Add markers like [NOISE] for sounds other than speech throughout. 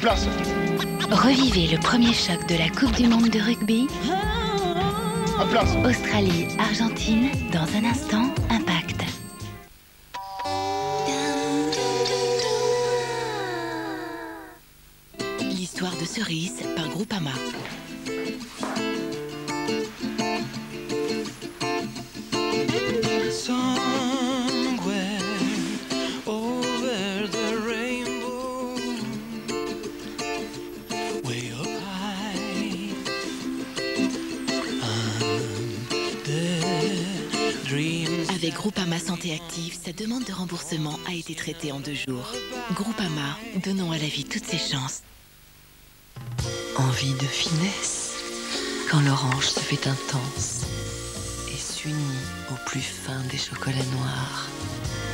place. Revivez le premier choc de la Coupe du Monde de rugby. En place. Australie, Argentine, dans un instant, Impact. L'histoire de Cerise par Groupama. Remboursement a été traitée en deux jours. Groupama, donnons à la vie toutes ses chances. Envie de finesse, quand l'orange se fait intense et s'unit au plus fin des chocolats noirs.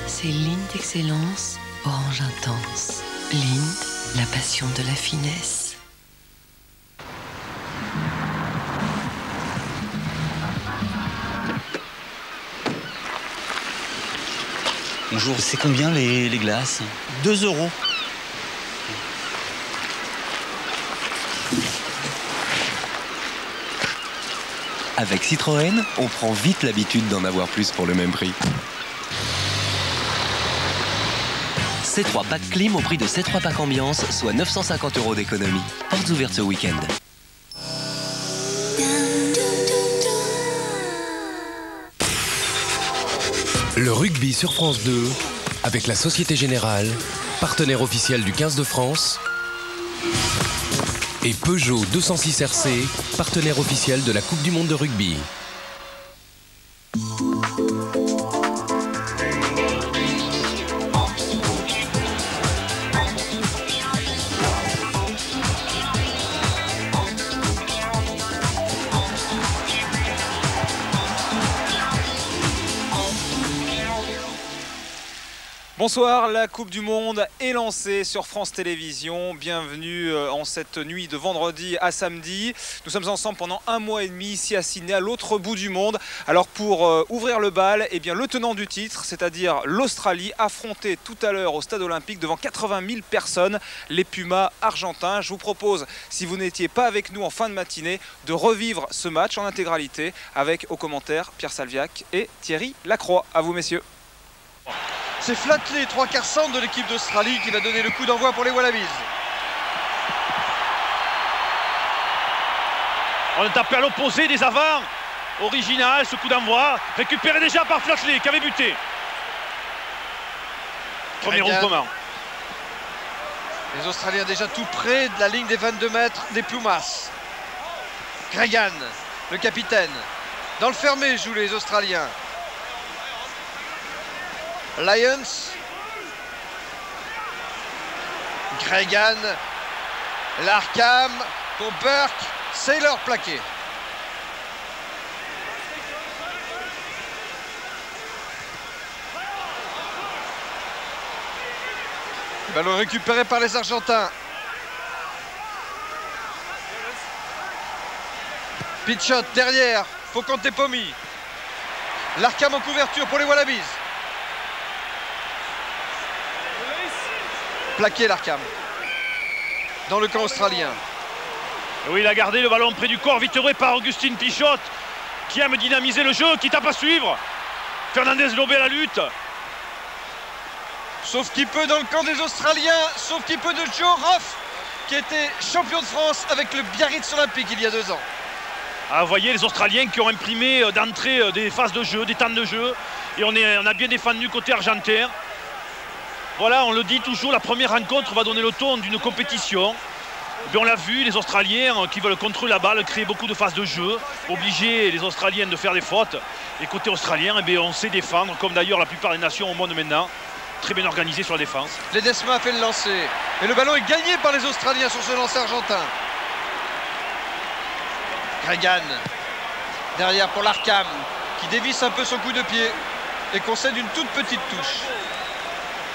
C'est Lind d'excellence, orange intense. Lind, la passion de la finesse. Bonjour, c'est combien les, les glaces? 2 euros. Avec Citroën, on prend vite l'habitude d'en avoir plus pour le même prix. C3 pack clim au prix de C3 pack ambiance, soit 950 euros d'économie. Portes ouvertes ce week-end. Le rugby sur France 2, avec la Société Générale, partenaire officiel du 15 de France, et Peugeot 206 RC, partenaire officiel de la Coupe du Monde de rugby. Bonsoir, la Coupe du Monde est lancée sur France Télévisions. Bienvenue euh, en cette nuit de vendredi à samedi. Nous sommes ensemble pendant un mois et demi ici à Sydney, à l'autre bout du monde. Alors pour euh, ouvrir le bal, eh bien, le tenant du titre, c'est-à-dire l'Australie, affrontait tout à l'heure au stade olympique devant 80 000 personnes, les Pumas argentins. Je vous propose, si vous n'étiez pas avec nous en fin de matinée, de revivre ce match en intégralité avec aux commentaires Pierre Salviac et Thierry Lacroix. À vous messieurs. C'est Flatley, trois quarts centre de l'équipe d'Australie qui va donner le coup d'envoi pour les Wallabies. On est tapé à l'opposé des avants. Original ce coup d'envoi. Récupéré déjà par Flatley qui avait buté. Premier Gregan. mouvement. Les Australiens déjà tout près de la ligne des 22 mètres des Pumas. Gregan, le capitaine. Dans le fermé jouent les Australiens. Lions. Gregan. Larkham pour Burke. Sailor plaqué. Ballon récupéré par les Argentins. Pitchot derrière. Faut compter Pomi. Larkham en couverture pour les Wallabies. Plaqué Larkham. Dans le camp australien. Oui, il a gardé le ballon près du corps, vitoré par Augustine Pichot, qui aime dynamiser le jeu, qui tape à suivre. Fernandez Lobé à la lutte. Sauf qui peut dans le camp des Australiens. Sauf qui peut de Joe Roth, qui était champion de France avec le Biarritz Olympique il y a deux ans. Ah, vous voyez les Australiens qui ont imprimé euh, d'entrée euh, des phases de jeu, des temps de jeu. Et on, est, on a bien défendu côté argentin. Voilà, on le dit toujours, la première rencontre va donner le ton d'une compétition. Puis on l'a vu, les Australiens qui veulent contrôler la balle, créer beaucoup de phases de jeu, obliger les Australiens de faire des fautes. Et côté australien, eh on sait défendre, comme d'ailleurs la plupart des nations au monde maintenant. Très bien organisé sur la défense. Ledesma a fait le lancer. Et le ballon est gagné par les Australiens sur ce lancer argentin. Gregan. Derrière pour l'Arkham, qui dévisse un peu son coup de pied et concède une toute petite touche.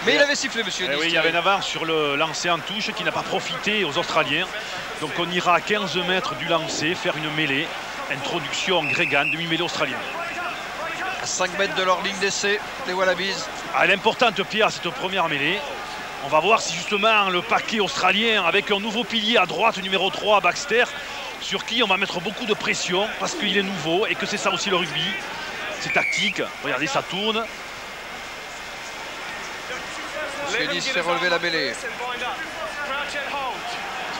Mais il avait sifflé, monsieur. Eh oui, il y avait une avance sur le lancer en touche qui n'a pas profité aux Australiens. Donc on ira à 15 mètres du lancer, faire une mêlée. Introduction Gregan, demi-mêlée australien. À 5 mètres de leur ligne d'essai, les Wallabies. Ah, elle est importante, Pierre, cette première mêlée. On va voir si justement le paquet australien avec un nouveau pilier à droite, numéro 3, Baxter, sur qui on va mettre beaucoup de pression parce qu'il est nouveau et que c'est ça aussi le rugby. C'est tactique. Regardez, ça tourne. Fait relever la mêlée. C'est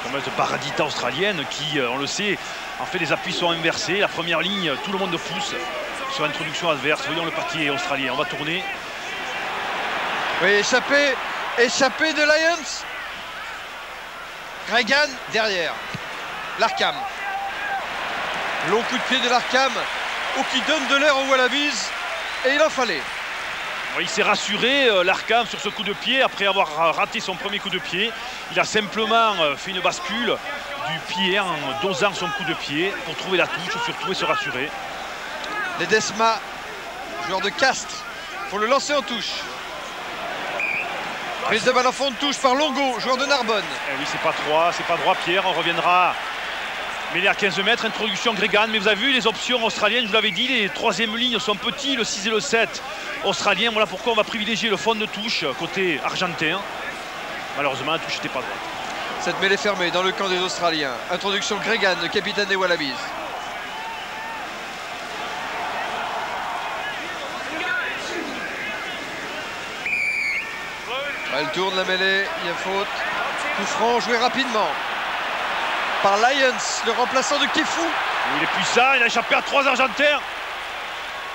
comme cette paradita australienne qui, euh, on le sait, en fait les appuis sont inversés. La première ligne, tout le monde pousse sur l'introduction adverse. Voyons le paquet australien. On va tourner. Oui, échappé, échappé de Lions. Gregan derrière. L'Arkham. Long coup de pied de l'Arkham. Ou qui donne de l'air aux Wallabies. Et il en fallait. Il s'est rassuré, euh, l'Arkham, sur ce coup de pied, après avoir raté son premier coup de pied. Il a simplement euh, fait une bascule du pied en dosant son coup de pied pour trouver la touche surtout et se rassurer. Ledesma, joueur de Castres, pour le lancer en touche. Prise de balle en fond de touche par Longo, joueur de Narbonne. Eh oui, c'est pas droit, c'est pas droit Pierre, on reviendra à 15 mètres, introduction Gregan. Mais vous avez vu les options australiennes, je vous l'avais dit, les troisième lignes sont petits, le 6 et le 7 australien. Voilà pourquoi on va privilégier le fond de touche côté argentin. Malheureusement, la touche n'était pas droite. Cette mêlée fermée dans le camp des Australiens. Introduction Gregan, le capitaine des Wallabies. Elle tourne la mêlée, il y a faute. Coup franc rapidement par Lyons, le remplaçant de Kefou. Il est puissant, il a échappé à trois Argentins.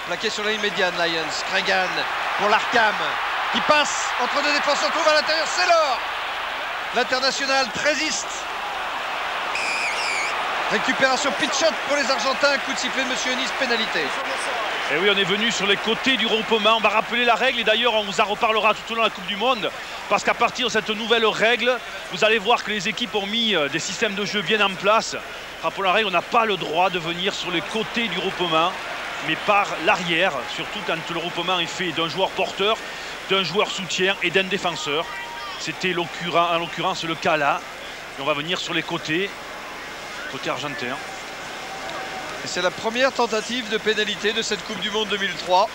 Plaqué sur la ligne médiane, Lyons. Cregan pour l'Arcam qui passe entre deux défenseurs, trouve à l'intérieur, c'est l'or. L'international résiste. Récupération pitch shot pour les Argentins, coup de sifflet de Monsieur Nice, pénalité. Et eh oui, on est venu sur les côtés du groupement. On va rappeler la règle et d'ailleurs, on vous en reparlera tout au long de la Coupe du Monde. Parce qu'à partir de cette nouvelle règle, vous allez voir que les équipes ont mis euh, des systèmes de jeu bien en place. Rappelons la règle, on n'a pas le droit de venir sur les côtés du groupement, mais par l'arrière, surtout quand le groupement est fait d'un joueur porteur, d'un joueur soutien et d'un défenseur. C'était en l'occurrence le cas là. On va venir sur les côtés, côté argentin c'est la première tentative de pénalité de cette Coupe du Monde 2003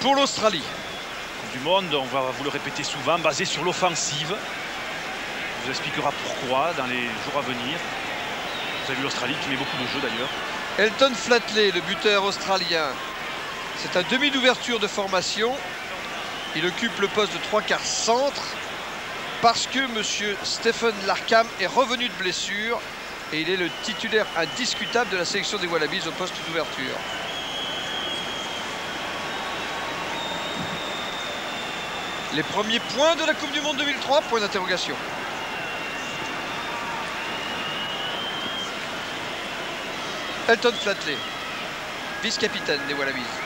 pour l'Australie. Coupe du Monde, on va vous le répéter souvent, basée sur l'offensive. On vous expliquera pourquoi dans les jours à venir. Vous avez vu l'Australie qui met beaucoup de jeux d'ailleurs. Elton Flatley, le buteur australien. C'est un demi d'ouverture de formation. Il occupe le poste de trois quarts centre parce que M. Stephen Larkham est revenu de blessure et il est le titulaire indiscutable de la sélection des Wallabies au poste d'ouverture. Les premiers points de la Coupe du Monde 2003, point d'interrogation. Elton Flatley, vice-capitaine des Wallabies.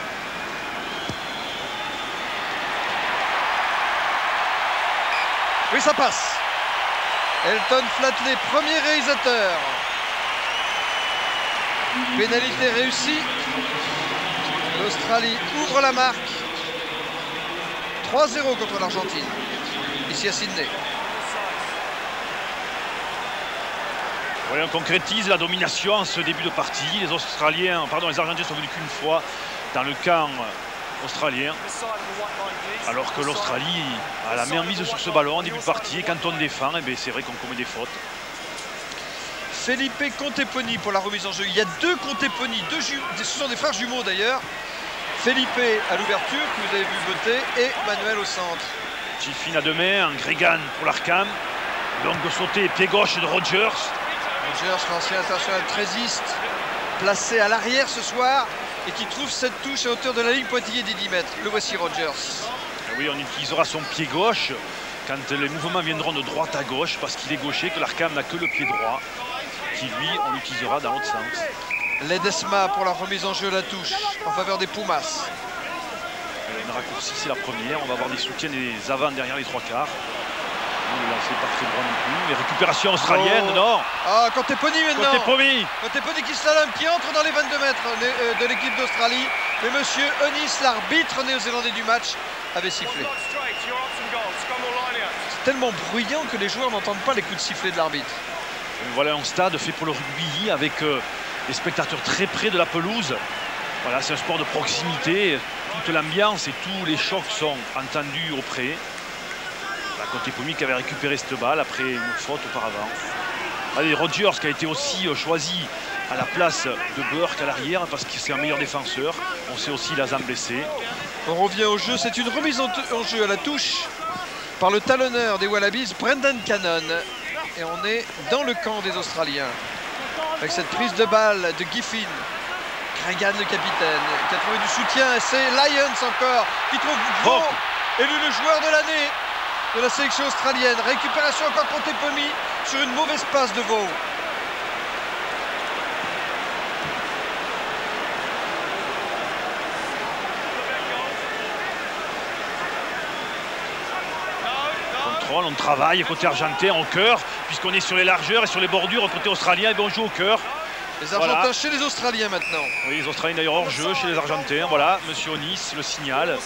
Oui, ça passe. Elton Flatley, premier réalisateur. Pénalité réussie. L'Australie ouvre la marque. 3-0 contre l'Argentine. Ici à Sydney. on concrétise la domination en ce début de partie. Les Australiens, pardon, les Argentins sont venus qu'une fois dans le camp australien. Alors que l'Australie a la main mise sur ce ballon en début de partie. Et quand on défend, eh c'est vrai qu'on commet des fautes. Felipe Conteponi pour la remise en jeu. Il y a deux Conteponi, deux ce sont des frères jumeaux d'ailleurs. Felipe à l'ouverture, que vous avez vu voter, et Manuel au centre. Tiffin à deux mains, Gregan pour l'Arkham. Longue sauté, pied gauche de Rogers. Rogers, l'ancien international trésiste, placé à l'arrière ce soir et qui trouve cette touche à hauteur de la ligne pointillée des 10 mètres. Le voici Rogers. Ah oui, on utilisera son pied gauche quand les mouvements viendront de droite à gauche parce qu'il est gaucher, que l'Arkham n'a que le pied droit qui lui on l'utilisera dans l'autre sens. Ledesma pour la remise en jeu la touche en faveur des Pumas. Une raccourci, c'est la première. On va avoir des soutiens des avants derrière les trois quarts. C'est pas très droit non plus. Mais récupération australienne, oh. non Ah, Conteponi maintenant Conteponi Conteponi qui slalom, qui entre dans les 22 mètres euh, de l'équipe d'Australie. Mais monsieur Onis, l'arbitre néo-zélandais du match, avait sifflé. C'est tellement bruyant que les joueurs n'entendent pas les coups de sifflet de l'arbitre. Voilà un stade fait pour le rugby avec euh, des spectateurs très près de la pelouse. Voilà, c'est un sport de proximité. toute l'ambiance et tous les chocs sont entendus auprès. La Conte Pomi qui avait récupéré cette balle après une faute auparavant. Allez, Rogers qui a été aussi euh, choisi à la place de Burke à l'arrière parce que c'est un meilleur défenseur. On sait aussi Lazam blessé. On revient au jeu, c'est une remise en, en jeu à la touche par le talonneur des Wallabies, Brendan Cannon. Et on est dans le camp des Australiens. Avec cette prise de balle de Giffin. Gregan le capitaine qui a trouvé du soutien. Et c'est Lyons encore qui trouve Vaux, élu le joueur de l'année de la sélection australienne. Récupération encore pour Tepomi sur une mauvaise passe de Vaux. Contrôle, on travaille côté argentin en cœur, puisqu'on est sur les largeurs et sur les bordures côté australien, et bien on joue au cœur. Les Argentins Voilà. chez les Australiens maintenant. Oui, les Australiens d'ailleurs hors jeu chez les Argentins. Voilà, Monsieur Onis le signal.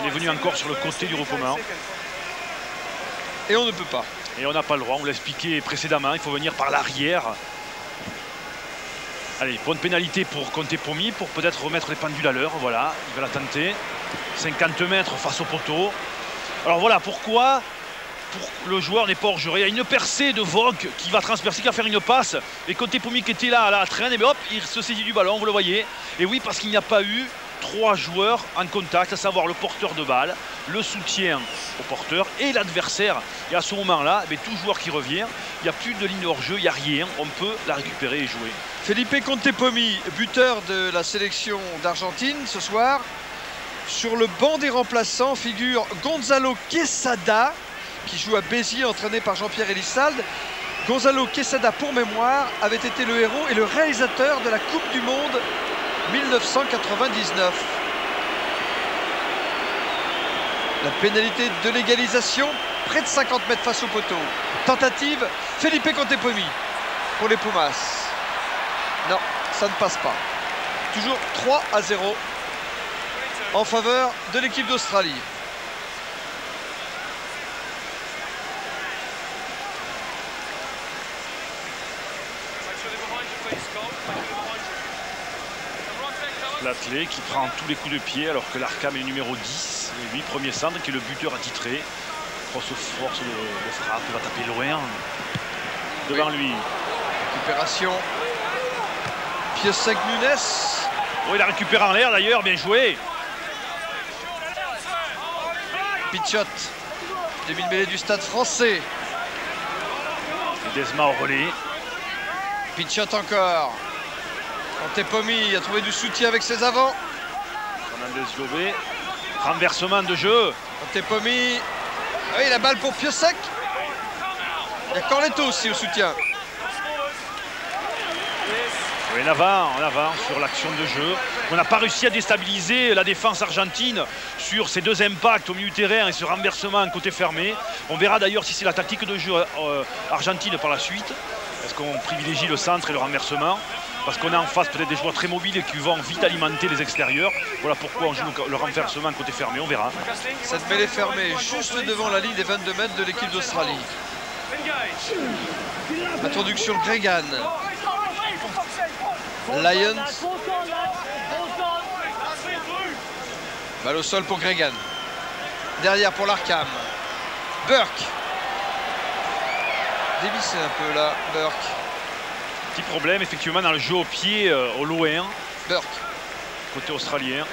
On est venu encore sur le côté du regroupement. Et on ne peut pas. Et on n'a pas le droit, on l'a expliqué précédemment, il faut venir par l'arrière. Allez, bonne pénalité pour Conte Pomi, pour peut-être remettre les pendules à l'heure. Voilà, il va la tenter. 50 mètres face au poteau. Alors voilà, pourquoi pour le joueur n'est pas hors jeu Il y a une percée de Vogue qui va transpercer, qui va faire une passe. Et Conte Pomi qui était là à la traîne, et bien hop, il se saisit du ballon, vous le voyez. Et oui, parce qu'il n'y a pas eu trois joueurs en contact, à savoir le porteur de balle, le soutien au porteur et l'adversaire. Et à ce moment-là, eh tout joueur qui revient, il n'y a plus de ligne hors jeu, il n'y a rien, on peut la récupérer et jouer. Felipe Contepomi, buteur de la sélection d'Argentine ce soir. Sur le banc des remplaçants figure Gonzalo Quesada, qui joue à Béziers, entraîné par Jean-Pierre Elissalde. Gonzalo Quesada, pour mémoire, avait été le héros et le réalisateur de la Coupe du Monde 1999. La pénalité de l'égalisation, près de 50 mètres face au poteau. Tentative, Felipe Contepomi pour les Pumas. Non, ça ne passe pas. Toujours 3 à 0 en faveur de l'équipe d'Australie. L'athlète qui prend tous les coups de pied alors que l'Arcam est le numéro 10. Et lui, premier centre, qui est le buteur attitré. Grosse force de, de frappe, il va taper loin. Devant lui. Récupération. Piesek Nunes. Oh, il a récupéré en l'air d'ailleurs, bien joué. Pichot. Demi-mêlée du stade français. Desma au relais. Pichot encore. Antepomi a trouvé du soutien avec ses avants. Fernandez Lobé. Renversement de jeu. Antepomi. Oui, la balle pour Piosek. Il y a Corletto aussi au soutien. Oui, en avant, en avant sur l'action de jeu. On n'a pas réussi à déstabiliser la défense argentine sur ces deux impacts au milieu du terrain et ce renversement côté fermé. On verra d'ailleurs si c'est la tactique de jeu euh, argentine par la suite. Est-ce qu'on privilégie le centre et le renversement? Parce qu'on a en face peut-être des joueurs très mobiles et qui vont vite alimenter les extérieurs. Voilà pourquoi on joue le- renversement côté fermé, on verra. Cette mêlée fermée juste devant la ligne des 22 mètres de l'équipe d'Australie. Introduction Gregan. Lions. Balle au sol pour Gregan. Derrière pour l'Arkham. Burke. Dévissé un peu là, Burke. Petit problème effectivement dans le jeu au pied euh, au loin, Burke. côté australien.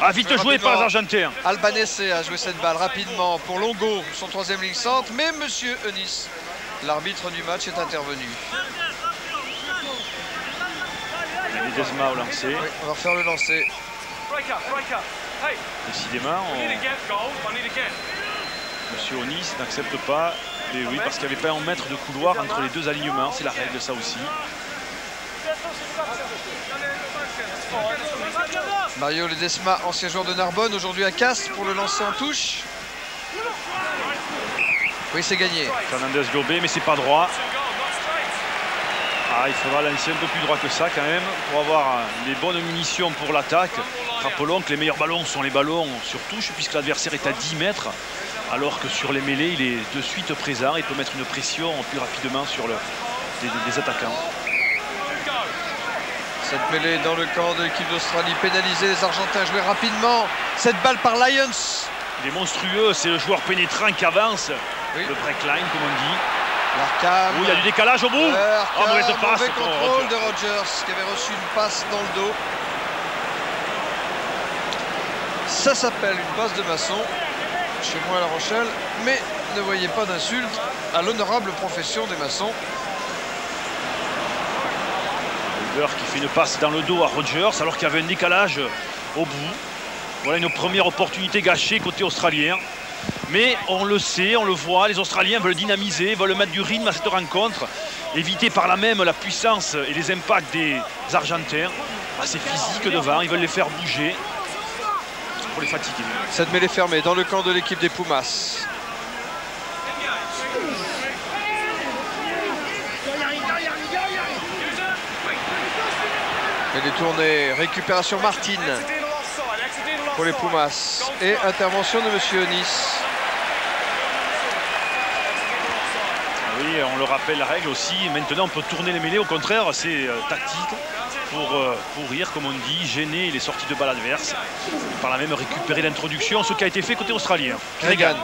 Ah vite joué par les Argentins. Albanese a joué cette balle rapidement pour Longo, son troisième ligne centre, mais Monsieur Eunice, l'arbitre du match, est intervenu. Desma au lancer. Oui, on va refaire le lancer. Décidément, on- Monsieur Onis n'accepte pas. Et oui, parce qu'il n'y avait pas un mètre de couloir entre les deux alignements. C'est la règle, ça aussi. Mario Ledesma, ancien joueur de Narbonne, aujourd'hui à Castres pour le lancer en touche. Oui, c'est gagné. Fernandez Gobé, mais c'est pas droit. Ah, il faudra lancer un peu plus droit que ça quand même pour avoir les bonnes munitions pour l'attaque. Rappelons que les meilleurs ballons sont les ballons sur touche puisque l'adversaire est à 10 mètres alors que sur les mêlées il est de suite présent. Il peut mettre une pression plus rapidement sur le, des, des attaquants. Cette mêlée dans le camp de l'équipe d'Australie pénalisée. Les Argentins jouaient rapidement. Cette balle par Lyons. Il est monstrueux, c'est le joueur pénétrant qui avance. Oui. Le breakline, comme on dit. Oh, il y a du décalage au bout. Oh, mauvaise passe. mauvais contrôle Rogers. de Rogers qui avait reçu une passe dans le dos. Ça s'appelle une passe de maçon chez moi à La Rochelle, mais ne voyez pas d'insulte à l'honorable profession des maçons. Weber qui fait une passe dans le dos à Rogers alors qu'il y avait un décalage au bout. Voilà une première opportunité gâchée côté australien. Mais on le sait, on le voit, les Australiens veulent dynamiser, veulent mettre du rythme à cette rencontre, éviter par là même la puissance et les impacts des Argentins. Assez physique devant, ils veulent les faire bouger pour les fatiguer. Cette mêlée fermée dans le camp de l'équipe des Pumas. Et détourné, récupération Martine pour les Pumas. Et intervention de Monsieur Nice. Ah Oui, on le rappelle la règle aussi. Maintenant, on peut tourner les mêlées. Au contraire, c'est euh, tactique pour euh, pourrir, comme on dit, gêner les sorties de balle adverses. Par là même récupérer l'introduction, ce qui a été fait côté australien. Gregan.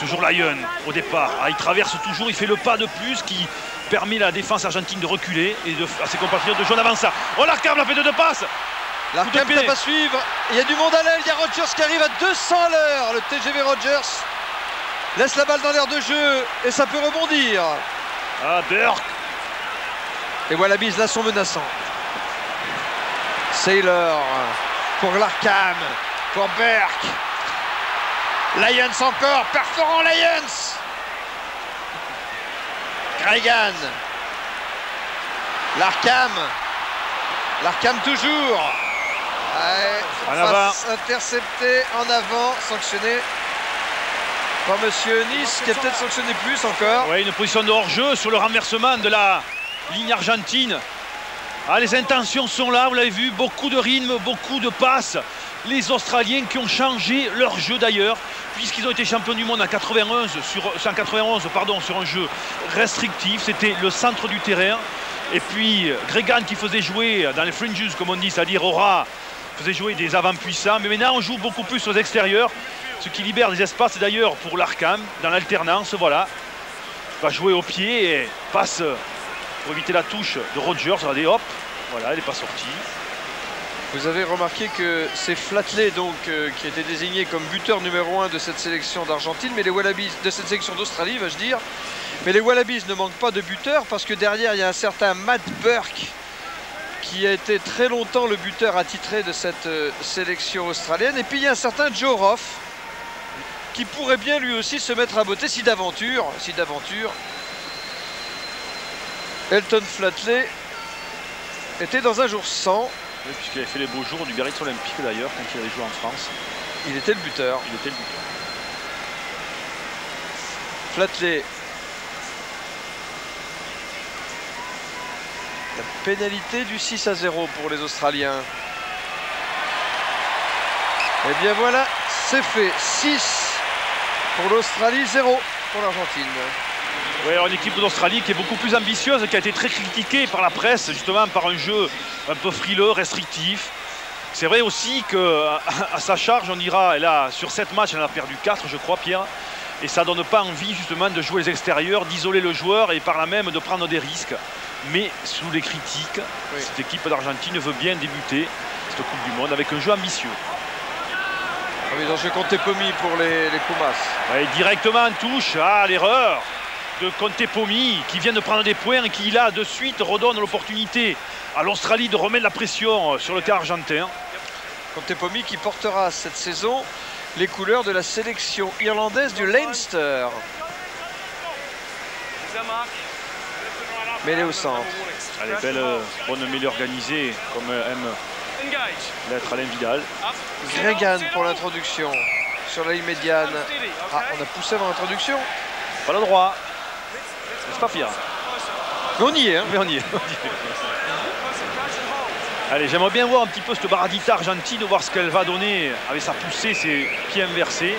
Toujours Lyon au départ. Ah, il traverse toujours, il fait le pas de plus qui permet à la défense argentine de reculer et de, à ses compatriotes de jouer en avant ça. Oh l'arcade l'a fait de tape pied. à suivre. Il y a du monde à l'aile. Il y a Rogers qui arrive à 200 à l'heure. Le TGV Rogers laisse la balle dans l'air de jeu et ça peut rebondir. Ah Burke Les Wallabies là sont menaçants. Saylor pour l'Arkham, pour Burke. Lyons encore, perforant Lyons. Gregan. L'Arkham. L'Arkham toujours. Ouais, intercepté en avant, sanctionné par Monsieur Nice, qui a peut-être sanctionné plus encore. Ouais, une position de hors-jeu sur le renversement de la ligne argentine. Ah, les intentions sont là, vous l'avez vu, beaucoup de rythme, beaucoup de passes. Les Australiens qui ont changé leur jeu d'ailleurs, puisqu'ils ont été champions du monde en 91 sur, en 91, pardon, sur un jeu restrictif. C'était le centre du terrain. Et puis Gregan qui faisait jouer dans les fringes, comme on dit, c'est-à-dire Aura, faisait jouer des avants puissants. Mais maintenant, on joue beaucoup plus aux extérieurs, ce qui libère des espaces d'ailleurs pour l'Arkham, dans l'alternance. Voilà va jouer au pied et passe pour éviter la touche de Rogers. Regardez, hop, voilà, elle n'est pas sortie. Vous avez remarqué que c'est Flatley donc euh, qui était désigné comme buteur numéro 1 de cette sélection d'Argentine, mais les Wallabies de cette sélection d'Australie, va-je dire. Mais les Wallabies ne manquent pas de buteur parce que derrière il y a un certain Matt Burke qui a été très longtemps le buteur attitré de cette euh, sélection australienne. Et puis il y a un certain Joe Roth qui pourrait bien lui aussi se mettre à beauté si d'aventure, Elton Flatley était dans un jour sans. Oui, Puisqu'il avait fait les beaux jours du Biarritz Olympique d'ailleurs, quand il avait joué en France. Il était le buteur. Il était le buteur. Flatley. La pénalité du 6 à 0 pour les Australiens. Et bien voilà, c'est fait. 6 pour l'Australie, 0 pour l'Argentine. Oui, alors une équipe d'Australie qui est beaucoup plus ambitieuse, qui a été très critiquée par la presse, justement par un jeu un peu frileux, restrictif. C'est vrai aussi qu'à à sa charge, on dira, elle a, sur 7 matchs, elle en a perdu 4, je crois, Pierre. Et ça donne pas envie justement de jouer les extérieurs, d'isoler le joueur et par là même de prendre des risques. Mais sous les critiques, Oui. cette équipe d'Argentine veut bien débuter cette Coupe du Monde avec un jeu ambitieux. Ah oui, donc je comptais Pomi pour les, les Pumas. Ouais, directement en touche, ah l'erreur de Conte Pomi qui vient de prendre des points et qui là de suite redonne l'opportunité à l'Australie de remettre la pression sur le cas argentin. Conte Pomi qui portera cette saison les couleurs de la sélection irlandaise du Leinster. Mêlé au centre. Elle est belle, bonne mêlée organisée comme aime l'être Alain Vidal. Gregan pour l'introduction sur la ligne médiane. Ah, on a poussé avant l'introduction. Pas le droit. C'est pas Pierre. Mais on y est, hein. Mais on y est. on y est. Allez, j'aimerais bien voir un petit peu cette Baradita argentine, voir ce qu'elle va donner avec sa poussée, ses pieds inversés.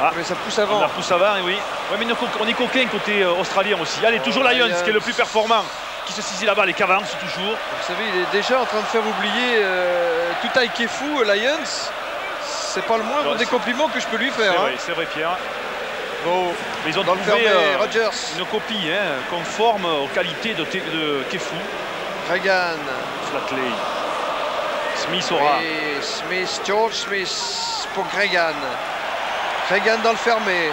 Ah, Mais ça pousse avant. la pousse avant, oui. Ouais, mais on est coquin côté euh, australien aussi. Allez, toujours Lyons Lyons. qui est le plus performant qui se saisit la balle et qui avance toujours. Vous savez, il est déjà en train de faire oublier euh, tout Kefu, Lions. C'est pas le moindre des c'est- compliments que je peux lui C'est faire. hein. vrai, c'est vrai, Pierre. Oh, ils ont dans le trouvé fermé, euh, Rogers. une copie hein, conforme aux qualités de, de Kefu, Reagan. Flatley. Smith aura. Et Smith, George Smith pour Gregan. Gregan dans le fermé.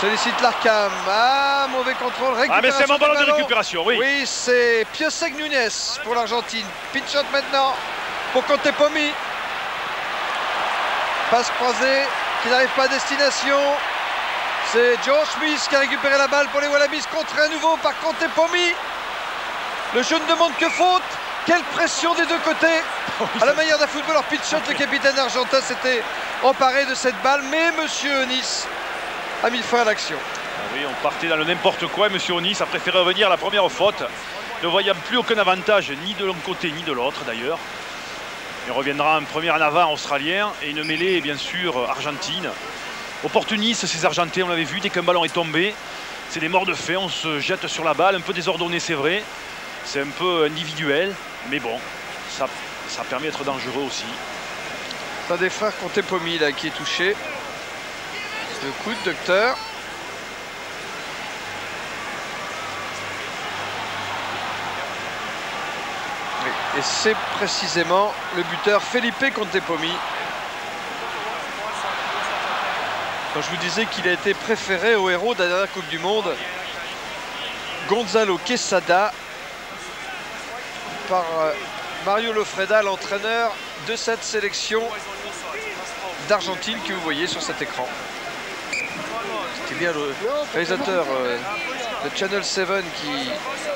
Sollicite l'Arcam. Ah, mauvais contrôle. Ah, mais c'est mon ballon de récupération, oui. Oui, c'est Piosek Nunes pour l'Argentine. Pitch shot maintenant pour Contepomi. Passe croisée qui n'arrive pas à destination. C'est George Smith qui a récupéré la balle pour les Wallabies. Contré à nouveau par Contepomi. Le jeu ne demande que faute. Quelle pression des deux côtés. [LAUGHS] À la manière d'un footballeur pitch le capitaine argentin s'était emparé de cette balle. Mais Monsieur Nice a mis fin à l'action. Ah Oui, on partait dans le n'importe quoi. et Monsieur Onis a préféré revenir à la première faute, ne voyant plus aucun avantage, ni de l'un côté, ni de l'autre d'ailleurs. Il reviendra un premier en avant australien et une mêlée, bien sûr, argentine. Opportuniste, ces Argentins, on l'avait vu, dès qu'un ballon est tombé, c'est des morts de faim, on se jette sur la balle, un peu désordonné, c'est vrai. C'est un peu individuel, mais bon, ça, ça permet d'être dangereux aussi. Un des frères Contepomi là qui est touché. Le coup de docteur. Et c'est précisément le buteur Felipe Contepomi. Quand je vous disais qu'il a été préféré au héros de la dernière Coupe du Monde, Gonzalo Quesada, par euh, Mario Lofreda, l'entraîneur de cette sélection d'Argentine que vous voyez sur cet écran. C'était bien le réalisateur euh, de Channel 7 qui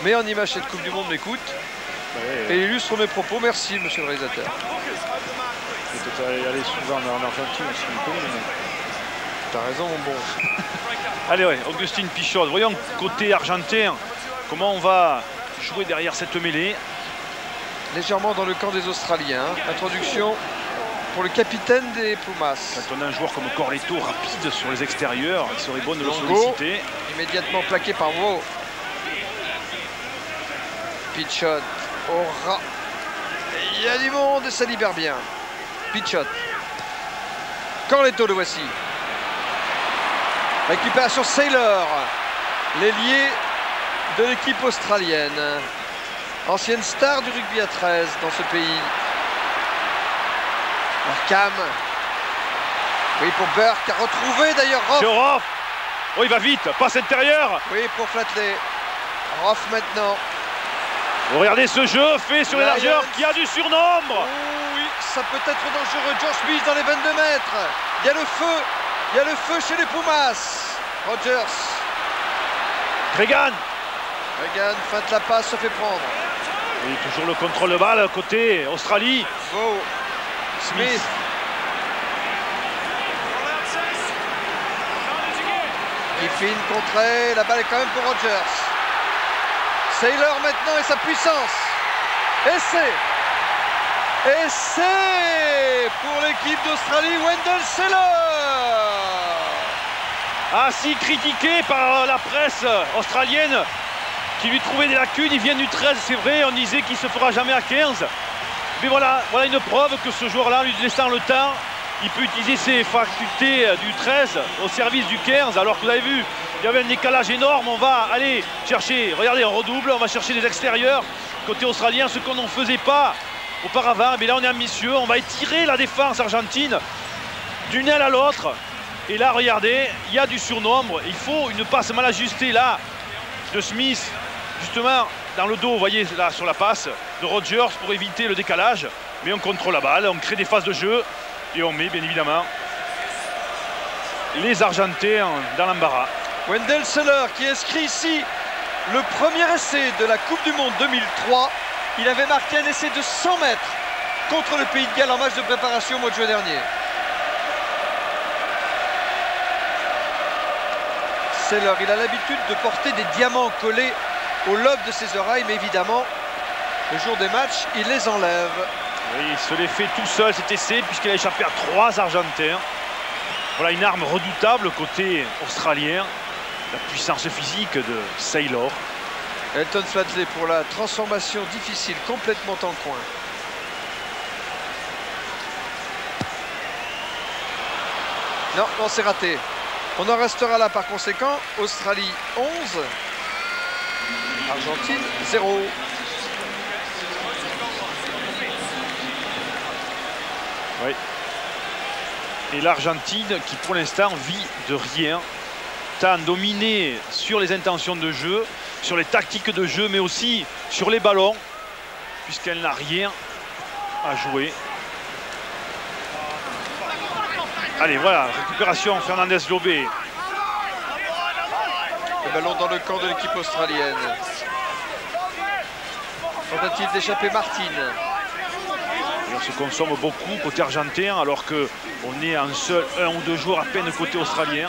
met en image cette Coupe du Monde m'écoute et illustre mes propos. Merci monsieur le réalisateur. Peut-être aller souvent en Argentine aussi, T'as raison mon bon. [LAUGHS] Allez, ouais, Augustine Pichot. Voyons côté argentin comment on va jouer derrière cette mêlée? Légèrement dans le camp des Australiens. Introduction pour le capitaine des Pumas. Quand on a un joueur comme Corletto rapide sur les extérieurs, il serait bon de le solliciter. Immédiatement plaqué par Wo. Pitchot au ras. Il y a du monde et ça libère bien. Pitchot. Corletto le voici. Récupération Sailor. L'ailier de l'équipe australienne. Ancienne star du rugby à 13 dans ce pays. Markham. Oui pour Burke a retrouvé d'ailleurs Roth. C'est Orof. Oh, il va vite, passe intérieur. Oui, pour Flatley. Roth maintenant. Regardez ce jeu fait sur les Lions. largeurs qui a du surnombre. Oh oui, ça peut être dangereux. George Smith dans les 22 mètres. Il y a le feu. Il y a le feu chez les Pumas. Rogers. Regan. Regan feinte la passe, se fait prendre. Oui, toujours le contrôle de balle côté Australie. Beau. Smith. Giffin contré. La balle est quand même pour Rogers. Sailor maintenant et sa puissance. Essai. Essai pour l'équipe d'Australie. Wendell Sailor. Ainsi critiqué par la presse australienne qui lui trouvait des lacunes. Il vient du 13, c'est vrai. On disait qu'il se fera jamais à 15. Mais voilà, voilà une preuve que ce joueur-là, lui laissant le temps, il peut utiliser ses facultés du 13 au service du 15. Alors que vous avez vu, il y avait un décalage énorme. On va aller chercher, regardez, on redouble, on va chercher des extérieurs côté australien, ce qu'on ne faisait pas auparavant. Mais là, on est ambitieux, on va étirer la défense argentine d'une aile à l'autre. Et là, regardez, il y a du surnombre. Il faut une passe mal ajustée là de Smith, justement dans le dos, vous voyez là sur la passe de Rogers pour éviter le décalage. Mais on contrôle la balle, on crée des phases de jeu et on met bien évidemment les Argentins dans l'embarras. Wendell Seller qui inscrit ici le premier essai de la Coupe du Monde 2003. Il avait marqué un essai de 100 mètres contre le Pays de Galles en match de préparation au mois de juin dernier. Seller, il a l'habitude de porter des diamants collés au lobe de ses oreilles, mais évidemment, le jour des matchs, il les enlève. Oui, il se l'est fait tout seul cet essai puisqu'il a échappé à trois Argentins. Voilà une arme redoutable côté australien. La puissance physique de Saylor. Elton Flatley pour la transformation difficile, complètement en coin. Non, non, c'est raté. On en restera là par conséquent. Australie 11. Argentine 0. Oui. Et l'Argentine qui pour l'instant vit de rien. Tant dominé sur les intentions de jeu, sur les tactiques de jeu, mais aussi sur les ballons, puisqu'elle n'a rien à jouer. Allez, voilà, récupération Fernandez Lobé. Le ballon dans le camp de l'équipe australienne. Tentative d'échapper Martine. Et on se consomme beaucoup côté argentin, alors qu'on est en seul un ou deux joueurs à peine côté australien.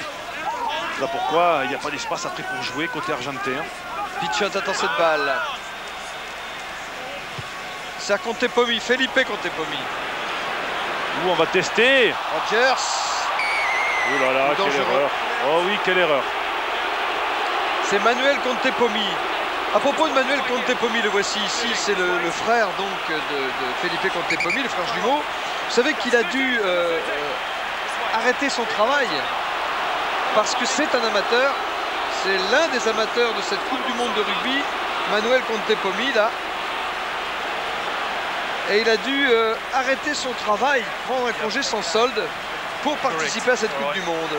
Voilà pourquoi il n'y a pas d'espace après pour jouer côté argentin. Pichot attend cette balle. C'est à Contepomi, Felipe Contepomi. Où on va tester. Rogers. Oh là là, quelle erreur. Oh oui, quelle erreur. C'est Manuel Contepomi. À propos de Manuel Contepomi, le voici ici, c'est le, le frère donc de, de Felipe Contepomi, le frère jumeau. Vous savez qu'il a dû euh, euh, arrêter son travail parce que c'est un amateur. C'est l'un des amateurs de cette Coupe du Monde de rugby, Manuel Contepomi, là. Et il a dû euh, arrêter son travail, prendre un congé sans solde pour participer à cette Coupe du Monde.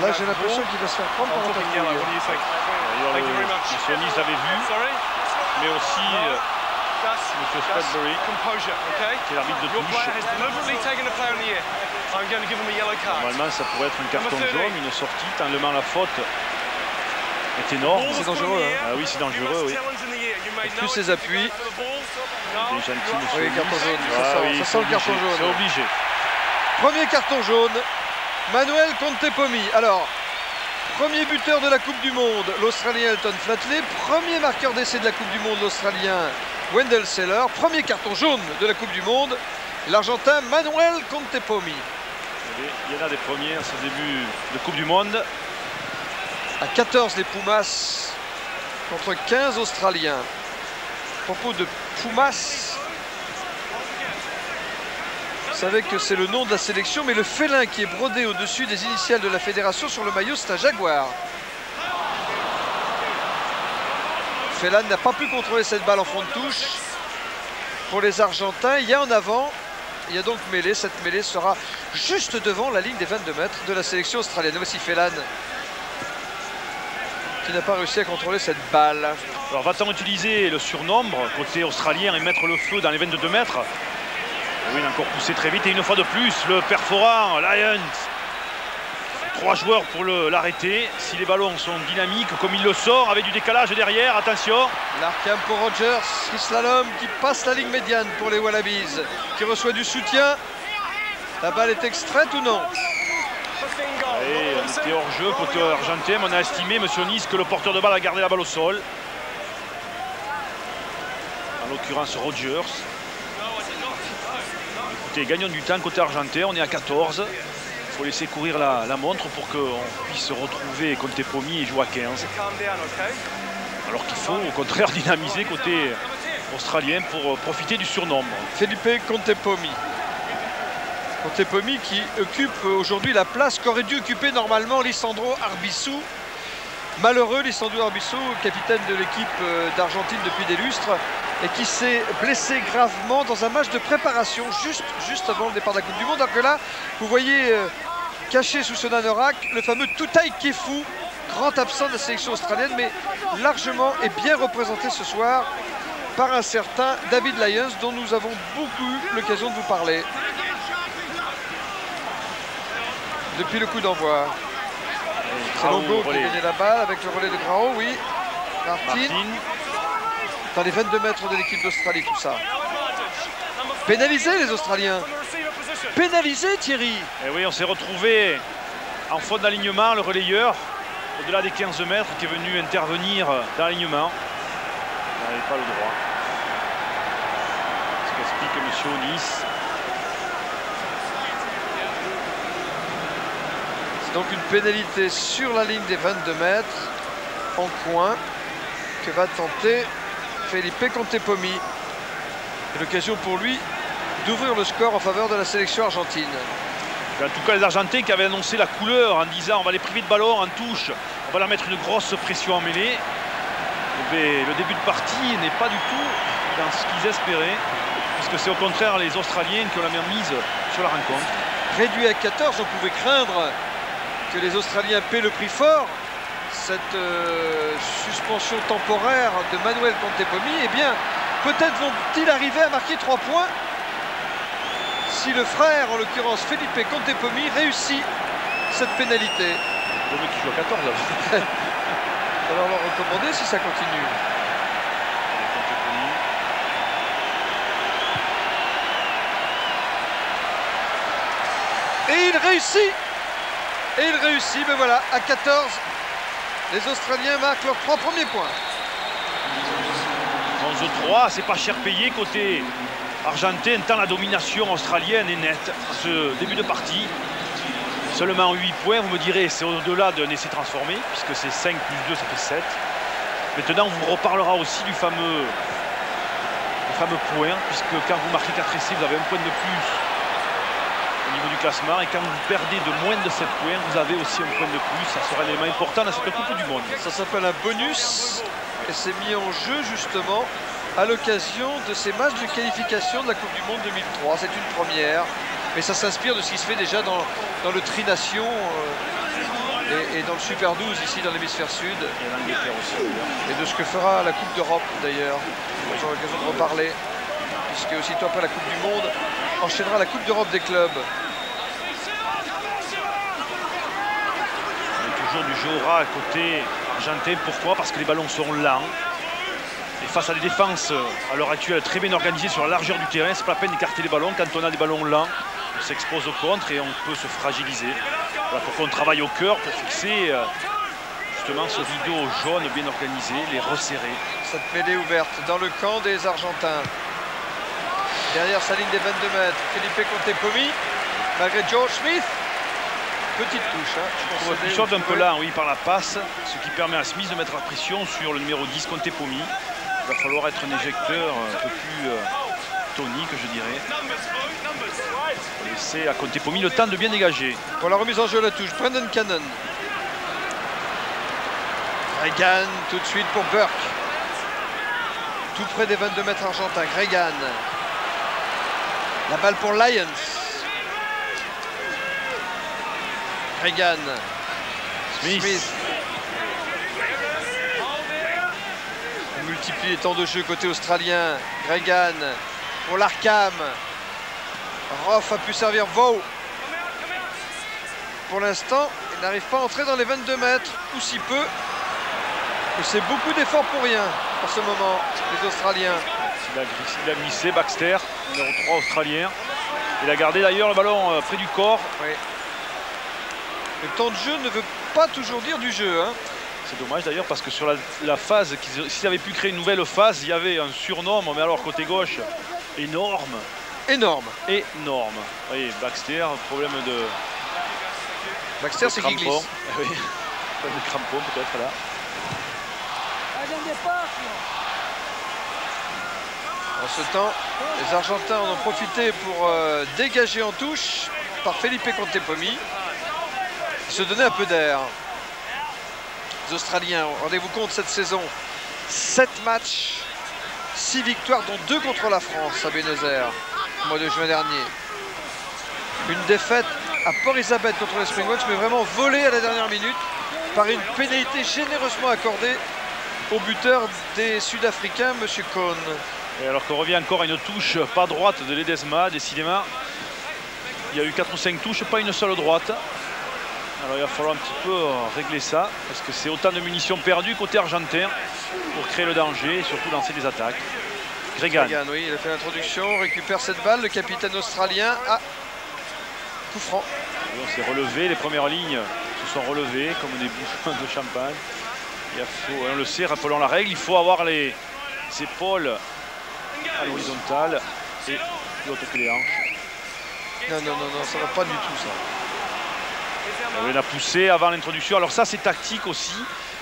Là, j'ai l'impression qu'il va se faire prendre par un. D'ailleurs, le- l'avait vu, mais aussi euh, Monsieur Spadbury, qui est l'arbitre de touche. Normalement, ça pourrait être un carton jaune, une sortie, tellement la faute est énorme. C'est dangereux, hein. Ah oui, c'est dangereux, oui. Et plus ses appuis. Il est gentil, monsieur Oui, carton Nice. jaune, ça Ah sent- oui, ça c'est sent le carton obligé, jaune. C'est obligé. Premier carton jaune, Manuel Contepomi. Alors, premier buteur de la Coupe du Monde, l'Australien Elton Flatley. Premier marqueur d'essai de la Coupe du Monde, l'Australien Wendell Seller. Premier carton jaune de la Coupe du Monde, l'Argentin Manuel Contepomi. Il y en a des premiers à ce début de Coupe du Monde. À 14 les Pumas contre 15 Australiens. Propos de Pumas, vous savez que c'est le nom de la sélection, mais le félin qui est brodé au-dessus des initiales de la fédération sur le maillot, c'est un jaguar. Félan n'a pas pu contrôler cette balle en fond de touche. Pour les Argentins, il y a en avant, il y a donc mêlée. Cette mêlée sera juste devant la ligne des 22 mètres de la sélection australienne. Voici Félan qui n'a pas réussi à contrôler cette balle. Alors va-t-on utiliser le surnombre côté australien et mettre le feu dans les 22 mètres? Oui, il a encore poussé très vite et une fois de plus, le perforant Lions. Trois joueurs pour l'arrêter. Si les ballons sont dynamiques, comme il le sort, avec du décalage derrière, attention. L'arcam pour Rogers, qui slalom, qui passe la ligne médiane pour les Wallabies, qui reçoit du soutien. La balle est extraite ou non? Et hors jeu côté argentin, on a estimé, monsieur Nice, que le porteur de balle a gardé la balle au sol. En l'occurrence, Rogers. Écoutez, gagnons du temps côté argentin, on est à 14. Il faut laisser courir la, montre pour qu'on puisse retrouver Contepomi et jouer à 15. Alors qu'il faut au contraire [LAUGHS] dynamiser côté australien pour profiter du surnombre. Felipe Contepomi. Contepomi qui occupe aujourd'hui la place qu'aurait dû occuper normalement Lissandro Arbissou. Malheureux Lissandro Arbissou, capitaine de l'équipe euh, d'Argentine depuis des lustres, et qui s'est blessé gravement dans un match de préparation juste, juste avant le départ de la Coupe du Monde. Alors que là, vous voyez euh, caché sous son anorak le fameux Toutai Kefu, grand absent de la sélection australienne, mais largement et bien représenté ce soir par un certain David Lyons, dont nous avons beaucoup eu l'occasion de vous parler. Depuis le coup d'envoi. C'est Longo qui relais. gagnait la balle avec le relais de Grao, oui. Martin, Martin, dans les 22 mètres de l'équipe d'Australie, tout ça. Pénalisé les Australiens. Pénalisé Thierry. Et oui, on s'est retrouvé en faute d'alignement, le relayeur, au-delà des 15 mètres, qui est venu intervenir dans l'alignement. Il n'avait pas le droit. Ce qu'explique M. Nice. Donc une pénalité sur la ligne des 22 mètres. en coin que va tenter Felipe Contepomi. Et L'occasion pour lui d'ouvrir le score en faveur de la sélection argentine. En tout cas, les Argentins qui avaient annoncé la couleur en disant on va les priver de ballon en touche, on va leur mettre une grosse pression en mêlée. Mais le début de partie n'est pas du tout dans ce qu'ils espéraient, puisque c'est au contraire les Australiens qui ont la meilleure mise sur la rencontre. Réduit à 14, on pouvait craindre que les Australiens paient le prix fort. Cette euh, suspension temporaire de Manuel Contepomi, eh bien, peut-être vont-ils arriver à marquer 3 points si le frère, en l'occurrence Felipe Contepomi, réussit cette pénalité. Le mec qui joue à 14 alors. [LAUGHS] Il va leur recommander si ça continue. Et il réussit Et il réussit, mais voilà, à 14, les Australiens marquent leurs trois premiers points. 11-3, c'est pas cher payé côté argentin, tant la domination australienne est nette. Ce début de partie, seulement 8 points, vous me direz, c'est au-delà d'un essai transformé, puisque c'est 5 plus 2, ça fait 7. Maintenant, on vous reparlera aussi du fameux, du fameux point, puisque quand vous marquez 4 essais, vous avez un point de plus au niveau du classement, et quand vous perdez de moins de 7 points, vous avez aussi un point de plus. Ça sera un élément important dans cette Coupe du Monde. Ça s'appelle un bonus, et c'est mis en jeu justement à l'occasion de ces matchs de qualification de la Coupe du Monde 2003. C'est une première, mais ça s'inspire de ce qui se fait déjà dans, dans le Tri-Nation euh, et, et dans le Super 12 ici dans l'hémisphère sud. Et aussi. Et de ce que fera la Coupe d'Europe d'ailleurs. On aura l'occasion de reparler, puisque aussitôt après la Coupe du Monde, enchaînera la Coupe d'Europe des clubs. Toujours du jeu au ras à côté argentin. Pourquoi? Parce que les ballons sont lents. Et face à des défenses à l'heure actuelle très bien organisées sur la largeur du terrain, c'est pas la peine d'écarter les ballons. Quand on a des ballons lents, on s'expose au contre et on peut se fragiliser. Voilà pourquoi on travaille au cœur pour fixer euh, justement ce rideau jaune bien organisé, les resserrer. Cette mêlée ouverte dans le camp des Argentins. Derrière sa ligne des 22 mètres, Felipe Contepomi, malgré George Smith. Petite touche. Hein, short au un peu là, oui, par la passe, ce qui permet à Smith de mettre la pression sur le numéro 10, Contepomi. Il va falloir être un éjecteur un peu plus euh, tonique, je dirais. Laisser à Contepomi le temps de bien dégager. Pour la remise en jeu la touche, Brendan Cannon. Gregan tout de suite pour Burke. Tout près des 22 mètres argentins. Gregan. La balle pour Lions. Gregan. Smith. On multiplie les temps de jeu côté australien. Gregan pour l'Arkham. Roth a pu servir Vaux. Pour l'instant, il n'arrive pas à entrer dans les 22 mètres, ou si peu. C'est beaucoup d'efforts pour rien en ce moment, les Australiens. Il a, glissé- il a glissé Baxter, numéro 3 australien. Il a gardé d'ailleurs le ballon euh, près du corps. Oui. Le temps de jeu ne veut pas toujours dire du jeu. hein. C'est dommage d'ailleurs parce que sur la, la phase, s'ils avaient pu créer une nouvelle phase, il y avait un surnom, mais alors côté gauche, énorme. Énorme. Énorme. Oui, Baxter, problème de. Baxter, c'est qui glisse? [LAUGHS] Oui, problème de crampons peut-être là. En ce temps, les Argentins en ont profité pour euh, dégager en touche par Felipe Contepomi. Se donnait un peu d'air. Les Australiens, rendez-vous compte cette saison, 7 matchs, 6 victoires, dont 2 contre la France à Buenos Aires, au mois de juin dernier. Une défaite à Port-Elizabeth contre les Springboks, mais vraiment volée à la dernière minute par une pénalité généreusement accordée au buteur des Sud-Africains, M. Cohn. Et alors qu'on revient encore à une touche pas droite de Ledesma, décidément. Il y a eu 4 ou 5 touches, pas une seule droite. Alors il va falloir un petit peu régler ça, parce que c'est autant de munitions perdues côté argentin pour créer le danger et surtout lancer des attaques. Gregan. Regan, oui, il a fait l'introduction, récupère cette balle, le capitaine australien. Ah, coup franc. Et on s'est relevé, les premières lignes se sont relevées comme des bouchons de champagne. Il faut, on le sait, rappelons la règle, il faut avoir les épaules à l'horizontale et l'autre que les hanches. Non, non, non, non, ça va pas du tout ça. On a poussé avant l'introduction. Alors ça, c'est tactique aussi.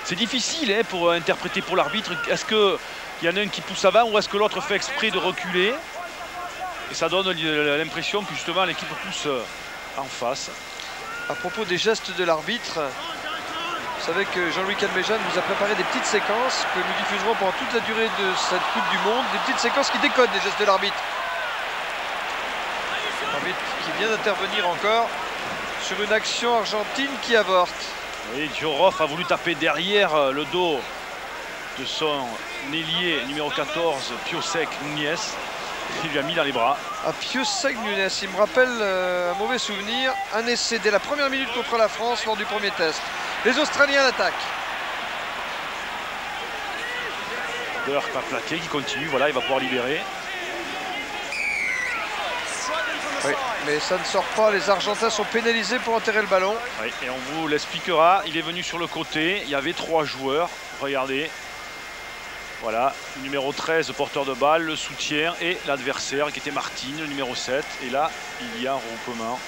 C'est difficile hein, pour interpréter pour l'arbitre. Est-ce qu'il y en a un qui pousse avant ou est-ce que l'autre fait exprès de reculer? Et ça donne l'impression que justement l'équipe pousse euh, en face. À propos des gestes de l'arbitre, vous savez que Jean-Louis Calmejane nous a préparé des petites séquences que nous diffuserons pendant toute la durée de cette Coupe du Monde. Des petites séquences qui décodent les gestes de l'arbitre. L'arbitre qui vient d'intervenir encore sur une action argentine qui avorte. Oui, Djorov a voulu taper derrière euh, le dos de son ailier numéro 14, Piosek Nunez. Il lui a mis dans les bras. À Piosek Nunez, il me rappelle euh, un mauvais souvenir, un essai dès la première minute contre la France lors du premier test. Les Australiens l'attaquent. Burke a plaqué, qui continue, voilà, il va pouvoir libérer. Oui, mais ça ne sort pas, les Argentins sont pénalisés pour enterrer le ballon. Oui, et on vous l'expliquera, il est venu sur le côté, il y avait trois joueurs, regardez. Voilà, le numéro 13, porteur de balle, le soutien et l'adversaire qui était Martine, le numéro 7. Et là, il y a un regroupement.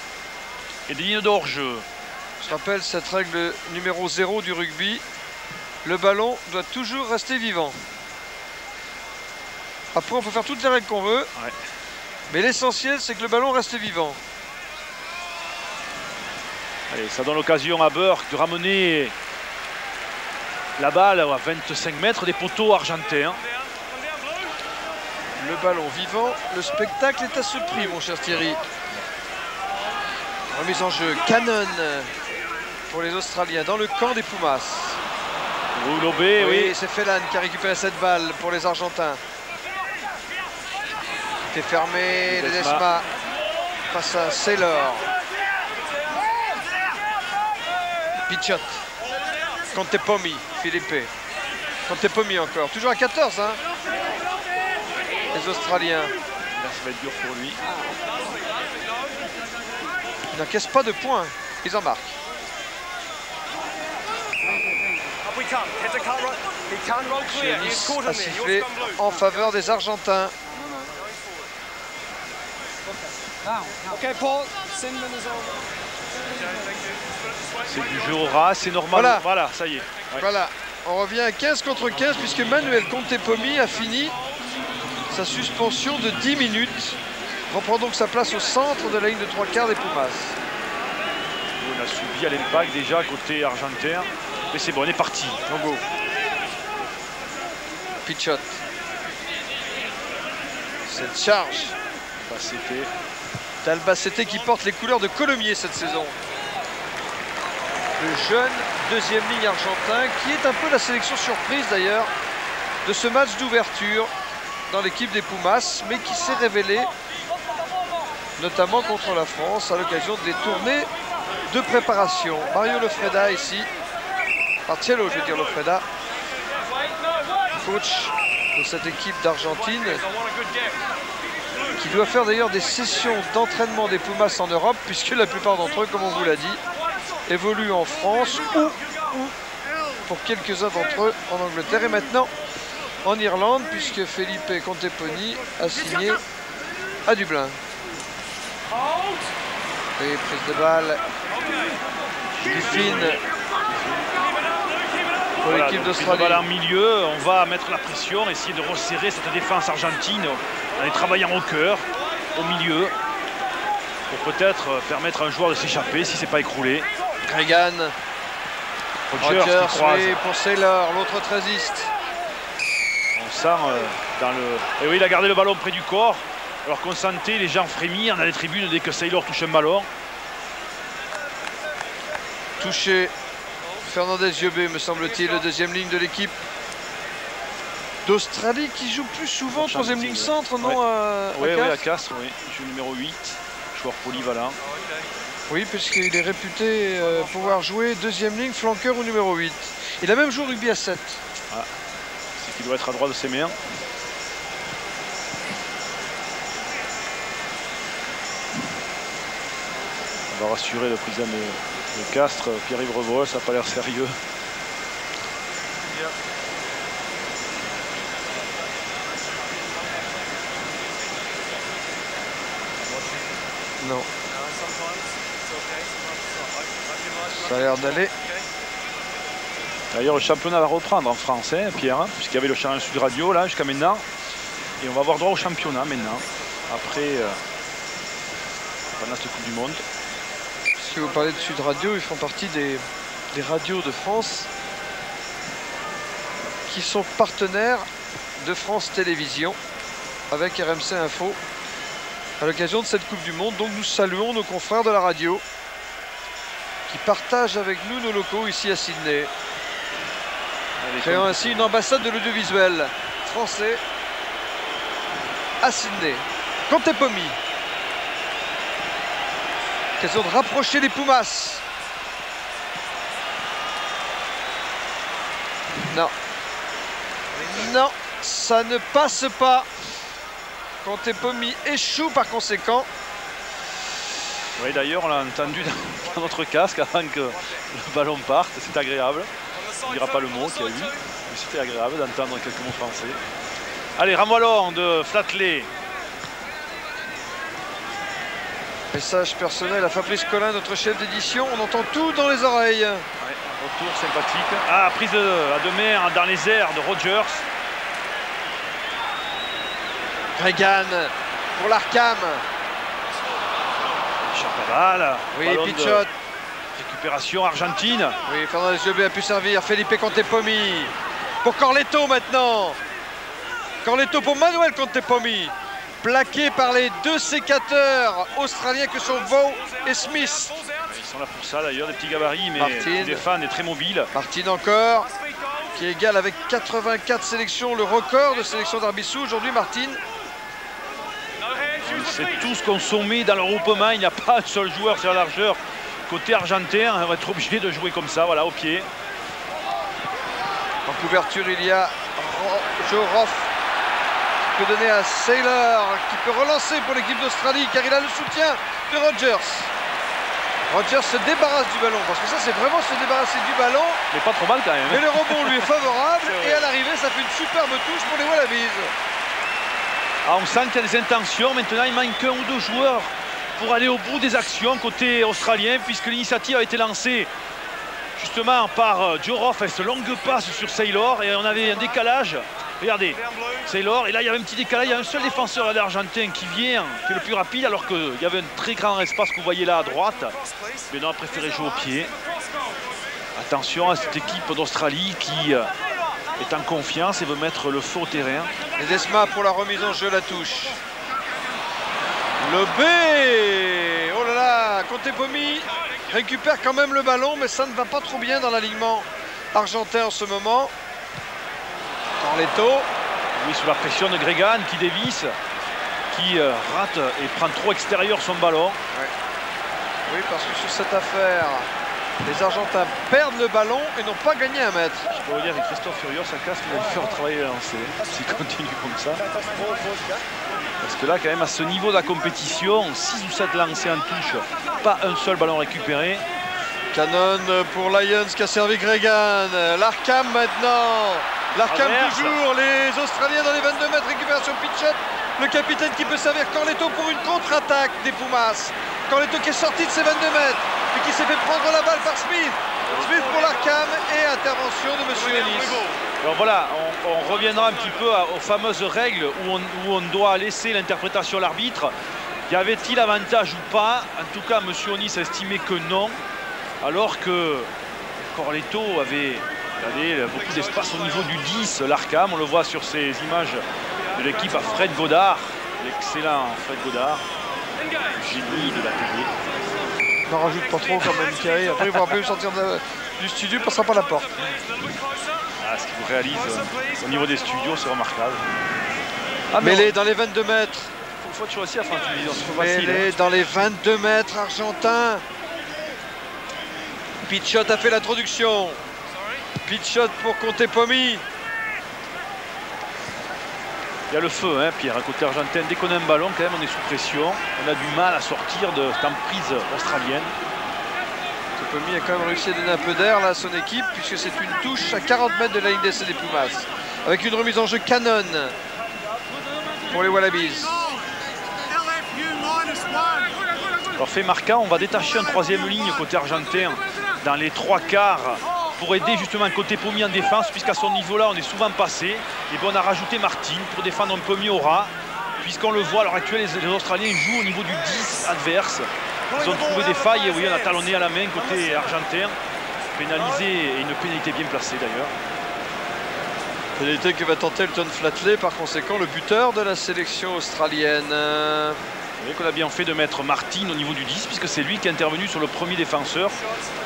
Et des lignes d'hors-jeu. Je rappelle cette règle numéro 0 du rugby. Le ballon doit toujours rester vivant. Après, on peut faire toutes les règles qu'on veut. Ouais. Mais l'essentiel, c'est que le ballon reste vivant. Allez, ça donne l'occasion à Burke de ramener la balle à 25 mètres des poteaux argentins. Le ballon vivant, le spectacle est à ce prix, mon cher Thierry. Remise en jeu, Cannon pour les Australiens dans le camp des Pumas. Oui. oui. c'est Felan qui a récupéré cette balle pour les Argentins. C'est fermé, Ledesma face à Saylor. Pichot. Contepomi, Philippe. Contepomi encore. Toujours à 14, hein Les Australiens. Là, ça va être dur pour lui. Ils n'encaissent pas de points. Ils en a sifflé en faveur des Argentins. C'est du jeu au ras, c'est normal. Voilà. voilà, ça y est. Ouais. Voilà, on revient à 15 contre 15 puisque Manuel Contepomi a fini sa suspension de 10 minutes. Reprend donc sa place au centre de la ligne de trois quarts des Pumas. On a subi à l'impact déjà côté argentin. Mais c'est bon, on est parti. Longo. Pichot. Cette charge. C'était D'Albacete qui porte les couleurs de Colomiers cette saison. Le jeune deuxième ligne argentin qui est un peu la sélection surprise d'ailleurs de ce match d'ouverture dans l'équipe des Pumas, mais qui s'est révélé notamment contre la France à l'occasion des tournées de préparation. Mario Lofreda ici, Marcello je veux dire Lofreda, coach de cette équipe d'Argentine, qui doit faire d'ailleurs des sessions d'entraînement des Pumas en Europe, puisque la plupart d'entre eux, comme on vous l'a dit, évoluent en France ou, ou pour quelques-uns d'entre eux en Angleterre et maintenant en Irlande, puisque Felipe Conteponi a signé à Dublin. Et prise de balle fine pour l'équipe d'Australie. en milieu, on va mettre la pression, essayer de resserrer cette défense argentine en les travaillant au cœur, au milieu, pour peut-être permettre à un joueur de s'échapper si c'est pas écroulé. Reagan, Rogers, qui Rogers, croise. pour Saylor, l'autre trésiste. On sent euh, dans le. Et oui, il a gardé le ballon près du corps. Alors qu'on sentait les gens frémir dans les tribunes dès que Saylor touche un ballon. Touché Fernandez Yobé, me semble-t-il, le deuxième ligne de l'équipe d'Australie qui joue plus souvent troisième ligne centre, non Ouais. à, à Castres à Castres, oui. Jeu numéro 8, joueur polyvalent. Oui, puisqu'il est réputé euh, pouvoir jouer deuxième ligne, flanqueur ou numéro 8. Il a même joué au rugby à 7. C'est qu'il doit être à droite de ses mains. On va rassurer le président de, de Castres, Pierre-Yves Revaux, ça n'a pas l'air sérieux. Non. Ça a l'air d'aller. D'ailleurs, le championnat va reprendre en France, hein, Pierre, hein, puisqu'il y avait le Challenge Sud Radio là jusqu'à maintenant. Et on va avoir droit au championnat maintenant, après euh, pendant cette Coupe du Monde. Si vous parlez de Sud Radio, ils font partie des, des radios de France qui sont partenaires de France Télévisions avec RMC Info à l'occasion de cette Coupe du Monde. Donc nous saluons nos confrères de la radio qui partagent avec nous nos locaux ici à Sydney. Créant ainsi une ambassade de l'audiovisuel français à Sydney. Conte Pomi. Occasion de rapprocher les Pumas. Non. Non, ça ne passe pas. Conte Pomi échoue par conséquent. Oui, d'ailleurs, on l'a entendu dans, notre casque avant que le ballon parte. C'est agréable. On ne dira pas le mot qu'il y a eu, mais c'était agréable d'entendre quelques mots français. Allez, Ramoilon de Flatley. Message personnel à Fabrice Collin, notre chef d'édition. On entend tout dans les oreilles. Ouais, un retour sympathique. Ah, prise de- à deux mains dans les airs de Rogers. Regan pour l'Arcam. Charpaval. Oui, Pichot. Récupération argentine. Oui, Fernandez Jobé a pu servir. Felipe Contepomi. Pour Corletto maintenant. Corletto pour Manuel Contepomi. Plaqué par les deux sécateurs australiens que sont Vaux et Smith. Ils sont là pour ça d'ailleurs, des petits gabarits, mais Martin. des fans et très mobiles. Martin encore, qui égale avec 84 sélections le record de sélection d'Arbissou. Aujourd'hui, Martin, C'est tous consommé dans le regroupement. Il n'y a pas un seul joueur sur la largeur. Côté argentin, on va être obligé de jouer comme ça, voilà, au pied. en couverture, il y a qui peut donner à Saylor, qui peut relancer pour l'équipe d'Australie, car il a le soutien de Rogers. Rogers se débarrasse du ballon, parce que ça, c'est vraiment se débarrasser du ballon. Mais pas trop mal quand même. Mais le rebond lui est favorable, [LAUGHS] et à l'arrivée, ça fait une superbe touche pour les Wallabies. Ah, on sent qu'il y a des intentions. Maintenant, il manque un ou deux joueurs pour aller au bout des actions côté australien, puisque l'initiative a été lancée justement par euh, Joe Roth avec ce longue passe sur Saylor. Et on avait un décalage. Regardez, Saylor. Et là, il y avait un petit décalage. Il y a un seul défenseur l'Argentin qui vient, qui est le plus rapide, alors qu'il y avait un très grand espace que vous voyez là à droite. Mais non, a préféré jouer au pied. Attention à cette équipe d'Australie qui euh, est en confiance et veut mettre le feu au terrain. Et Desma pour la remise en jeu, la touche. Le B Oh là là Contepomi récupère quand même le ballon, mais ça ne va pas trop bien dans l'alignement argentin en ce moment. Carletto, Oui, sous la pression de Gregan qui dévisse, qui euh, rate et prend trop extérieur son ballon. oui parce que sur cette affaire, les Argentins perdent le ballon et n'ont pas gagné un mètre. Je peux vous dire que Christophe Furios, sa casque, il va faire travailler le lancer s'il continue comme ça. Parce que là, quand même, à ce niveau de la compétition, 6 ou 7 lancés en touche, pas un seul ballon récupéré. Cannon pour Lions qui a servi Gregan. L'Arcam maintenant. L'Arcam Traverse. toujours. Les Australiens dans les 22 mètres. Récupération Pitchett. Le capitaine qui peut servir Corletto pour une contre-attaque des Pumas. Corletto qui est sorti de ses 22 mètres. Et qui s'est fait prendre la balle par Smith. Smith pour l'Arcam. Et intervention de Monsieur Ennis. Alors voilà, on, on reviendra un petit peu à- aux fameuses règles où on, où on doit laisser l'interprétation à l'arbitre. Y avait-il avantage ou pas? En tout cas, M. Onis a estimé que non, alors que Corletto avait, avait beaucoup d'espace au niveau du 10, l'Arcam. On le voit sur ces images de l'équipe à Fred Godard, l'excellent Fred Godard, génie de la télé. N'en rajoute pas trop quand même, Thierry. Après, il va plus sortir de- du studio. Il passera par la porte. Ah, ce qu'il réalise euh, au niveau des studios, c'est remarquable. Ah, mais Mêlé dans les 22 mètres. il faut aussi facile. Mêlé hein. dans les 22 mètres argentins. Pichot a fait l'introduction. Pichot pour compter Pomi. Il y a le feu, hein, Pierre, à côté argentin. Dès qu'on a un ballon, quand même, on est sous pression. On a du mal à sortir de cette emprise australienne. Pomi a quand même réussi à donner un peu d'air à son équipe puisque c'est une touche à 40 mètres de la ligne d'essai des Pumas. Avec une remise en jeu canon pour les Wallabies. Alors, fait marquant, on va détacher un troisième ligne côté argentin dans les trois quarts pour aider justement côté Pommier en défense, puisqu'à son niveau-là, on est souvent passé. Et bien, on a rajouté Martin pour défendre un peu mieux au ras, puisqu'on le voit à l'heure actuelle, les, les Australiens jouent au niveau du 10 adverse. Ils ont trouvé des failles et oui, on a talonné à la main côté argentin, pénalisé et une pénalité bien placée d'ailleurs. Pénalité que va tenter Elton Flatley, par conséquent le buteur de la sélection australienne. Vous voyez qu'on a bien fait de mettre Martin au niveau du 10, puisque c'est lui qui est intervenu sur le premier défenseur,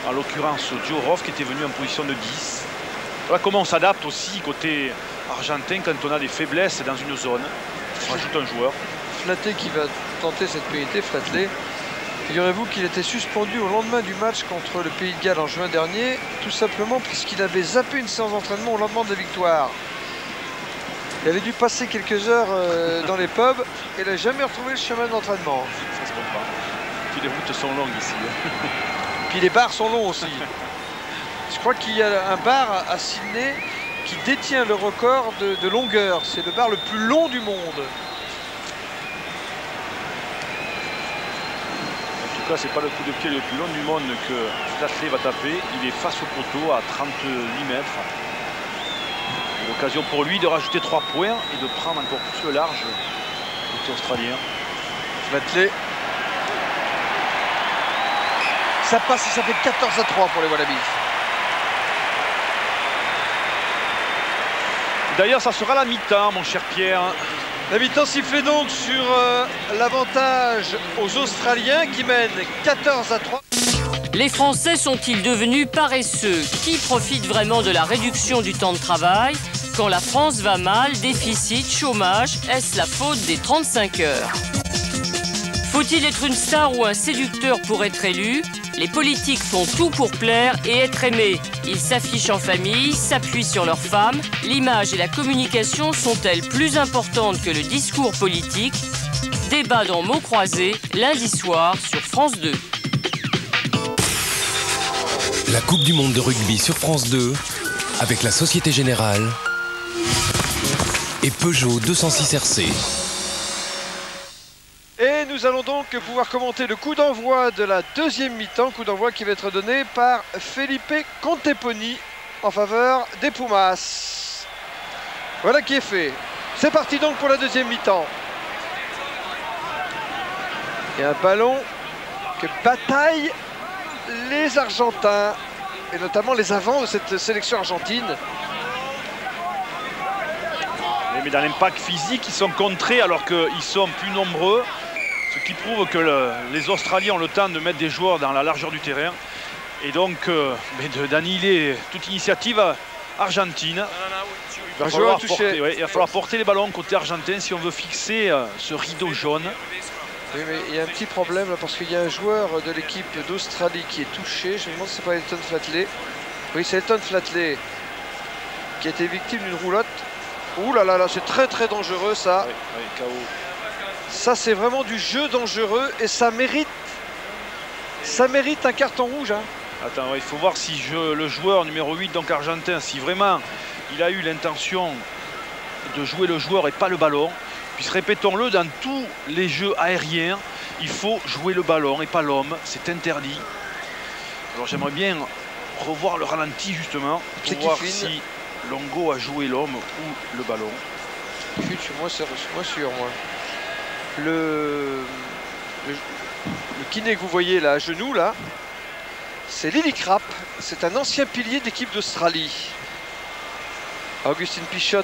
en l'occurrence Roth qui était venu en position de 10. Voilà comment on s'adapte aussi côté argentin quand on a des faiblesses dans une zone. On rajoute un joueur. Flatley qui va tenter cette pénalité, Flatley. Figurez-vous qu'il était suspendu au lendemain du match contre le Pays de Galles en juin dernier, tout simplement puisqu'il avait zappé une séance d'entraînement au lendemain de la victoire. Il avait dû passer quelques heures euh, dans les pubs et il n'a jamais retrouvé le chemin d'entraînement. Ça se comprend. Puis les routes sont longues ici. hein. [LAUGHS] Puis les bars sont longs aussi. Je crois qu'il y a un bar à Sydney qui détient le record de, de longueur. C'est le bar le plus long du monde. En tout cas, c'est pas le coup de pied le plus long du monde que Flatley va taper. Il est face au poteau à 38 mètres. L'occasion pour lui de rajouter 3 points et de prendre encore plus le large côté australien. Flatley. Ça passe et ça fait 14 à 3 pour les Wallabies. D'ailleurs, ça sera la mi-temps, mon cher Pierre. La mi-temps sifflée donc sur euh, l'avantage aux Australiens qui mènent 14 à 3. Les Français sont-ils devenus paresseux? Qui profite vraiment de la réduction du temps de travail? Quand la France va mal, déficit, chômage, est-ce la faute des 35 heures Faut-il être une star ou un séducteur pour être élu Les politiques font tout pour plaire et être aimés. Ils s'affichent en famille, s'appuient sur leurs femmes. L'image et la communication sont-elles plus importantes que le discours politique Débat dans mots croisés, lundi soir sur France 2. La Coupe du Monde de rugby sur France 2 avec la Société Générale et Peugeot 206 RC. Et nous allons donc pouvoir commenter le coup d'envoi de la deuxième mi-temps, coup d'envoi qui va être donné par Felipe Conteponi en faveur des Pumas. Voilà qui est fait. C'est parti donc pour la deuxième mi-temps. Et un ballon que bataillent les Argentins et notamment les avants de cette sélection argentine. Mais dans l'impact physique, ils sont contrés alors qu'ils sont plus nombreux. Ce qui prouve que le- les Australiens ont le temps de mettre des joueurs dans la largeur du terrain. Et donc euh, d'annihiler toute initiative argentine. Il va, falloir porter, ouais, il va falloir porter les ballons côté argentin si on veut fixer euh, ce rideau jaune. Oui, mais il y a un petit problème là, parce qu'il y a un joueur de l'équipe d'Australie qui est touché. Je me demande si c'est pas Elton Flatley. Oui, c'est Elton Flatley qui a été victime d'une roulotte. Ouh là là là, c'est très très dangereux ça. KO. Ça c'est vraiment du jeu dangereux et ça mérite ça mérite un carton rouge. hein. Attends, il faut voir si je- le joueur numéro 8, donc argentin, si vraiment il a eu l'intention de jouer le joueur et pas le ballon. Puis répétons-le, dans tous les jeux aériens, il faut jouer le ballon et pas l'homme. C'est interdit. Alors j'aimerais bien revoir le ralenti justement pour voir si Longo a joué l'homme ou le ballon. Je suis moins sûr. Le, le, kiné que vous voyez là, à genoux, là, c'est Lily Krapp. C'est un ancien pilier de l'équipe d'Australie. Augustin Pichot,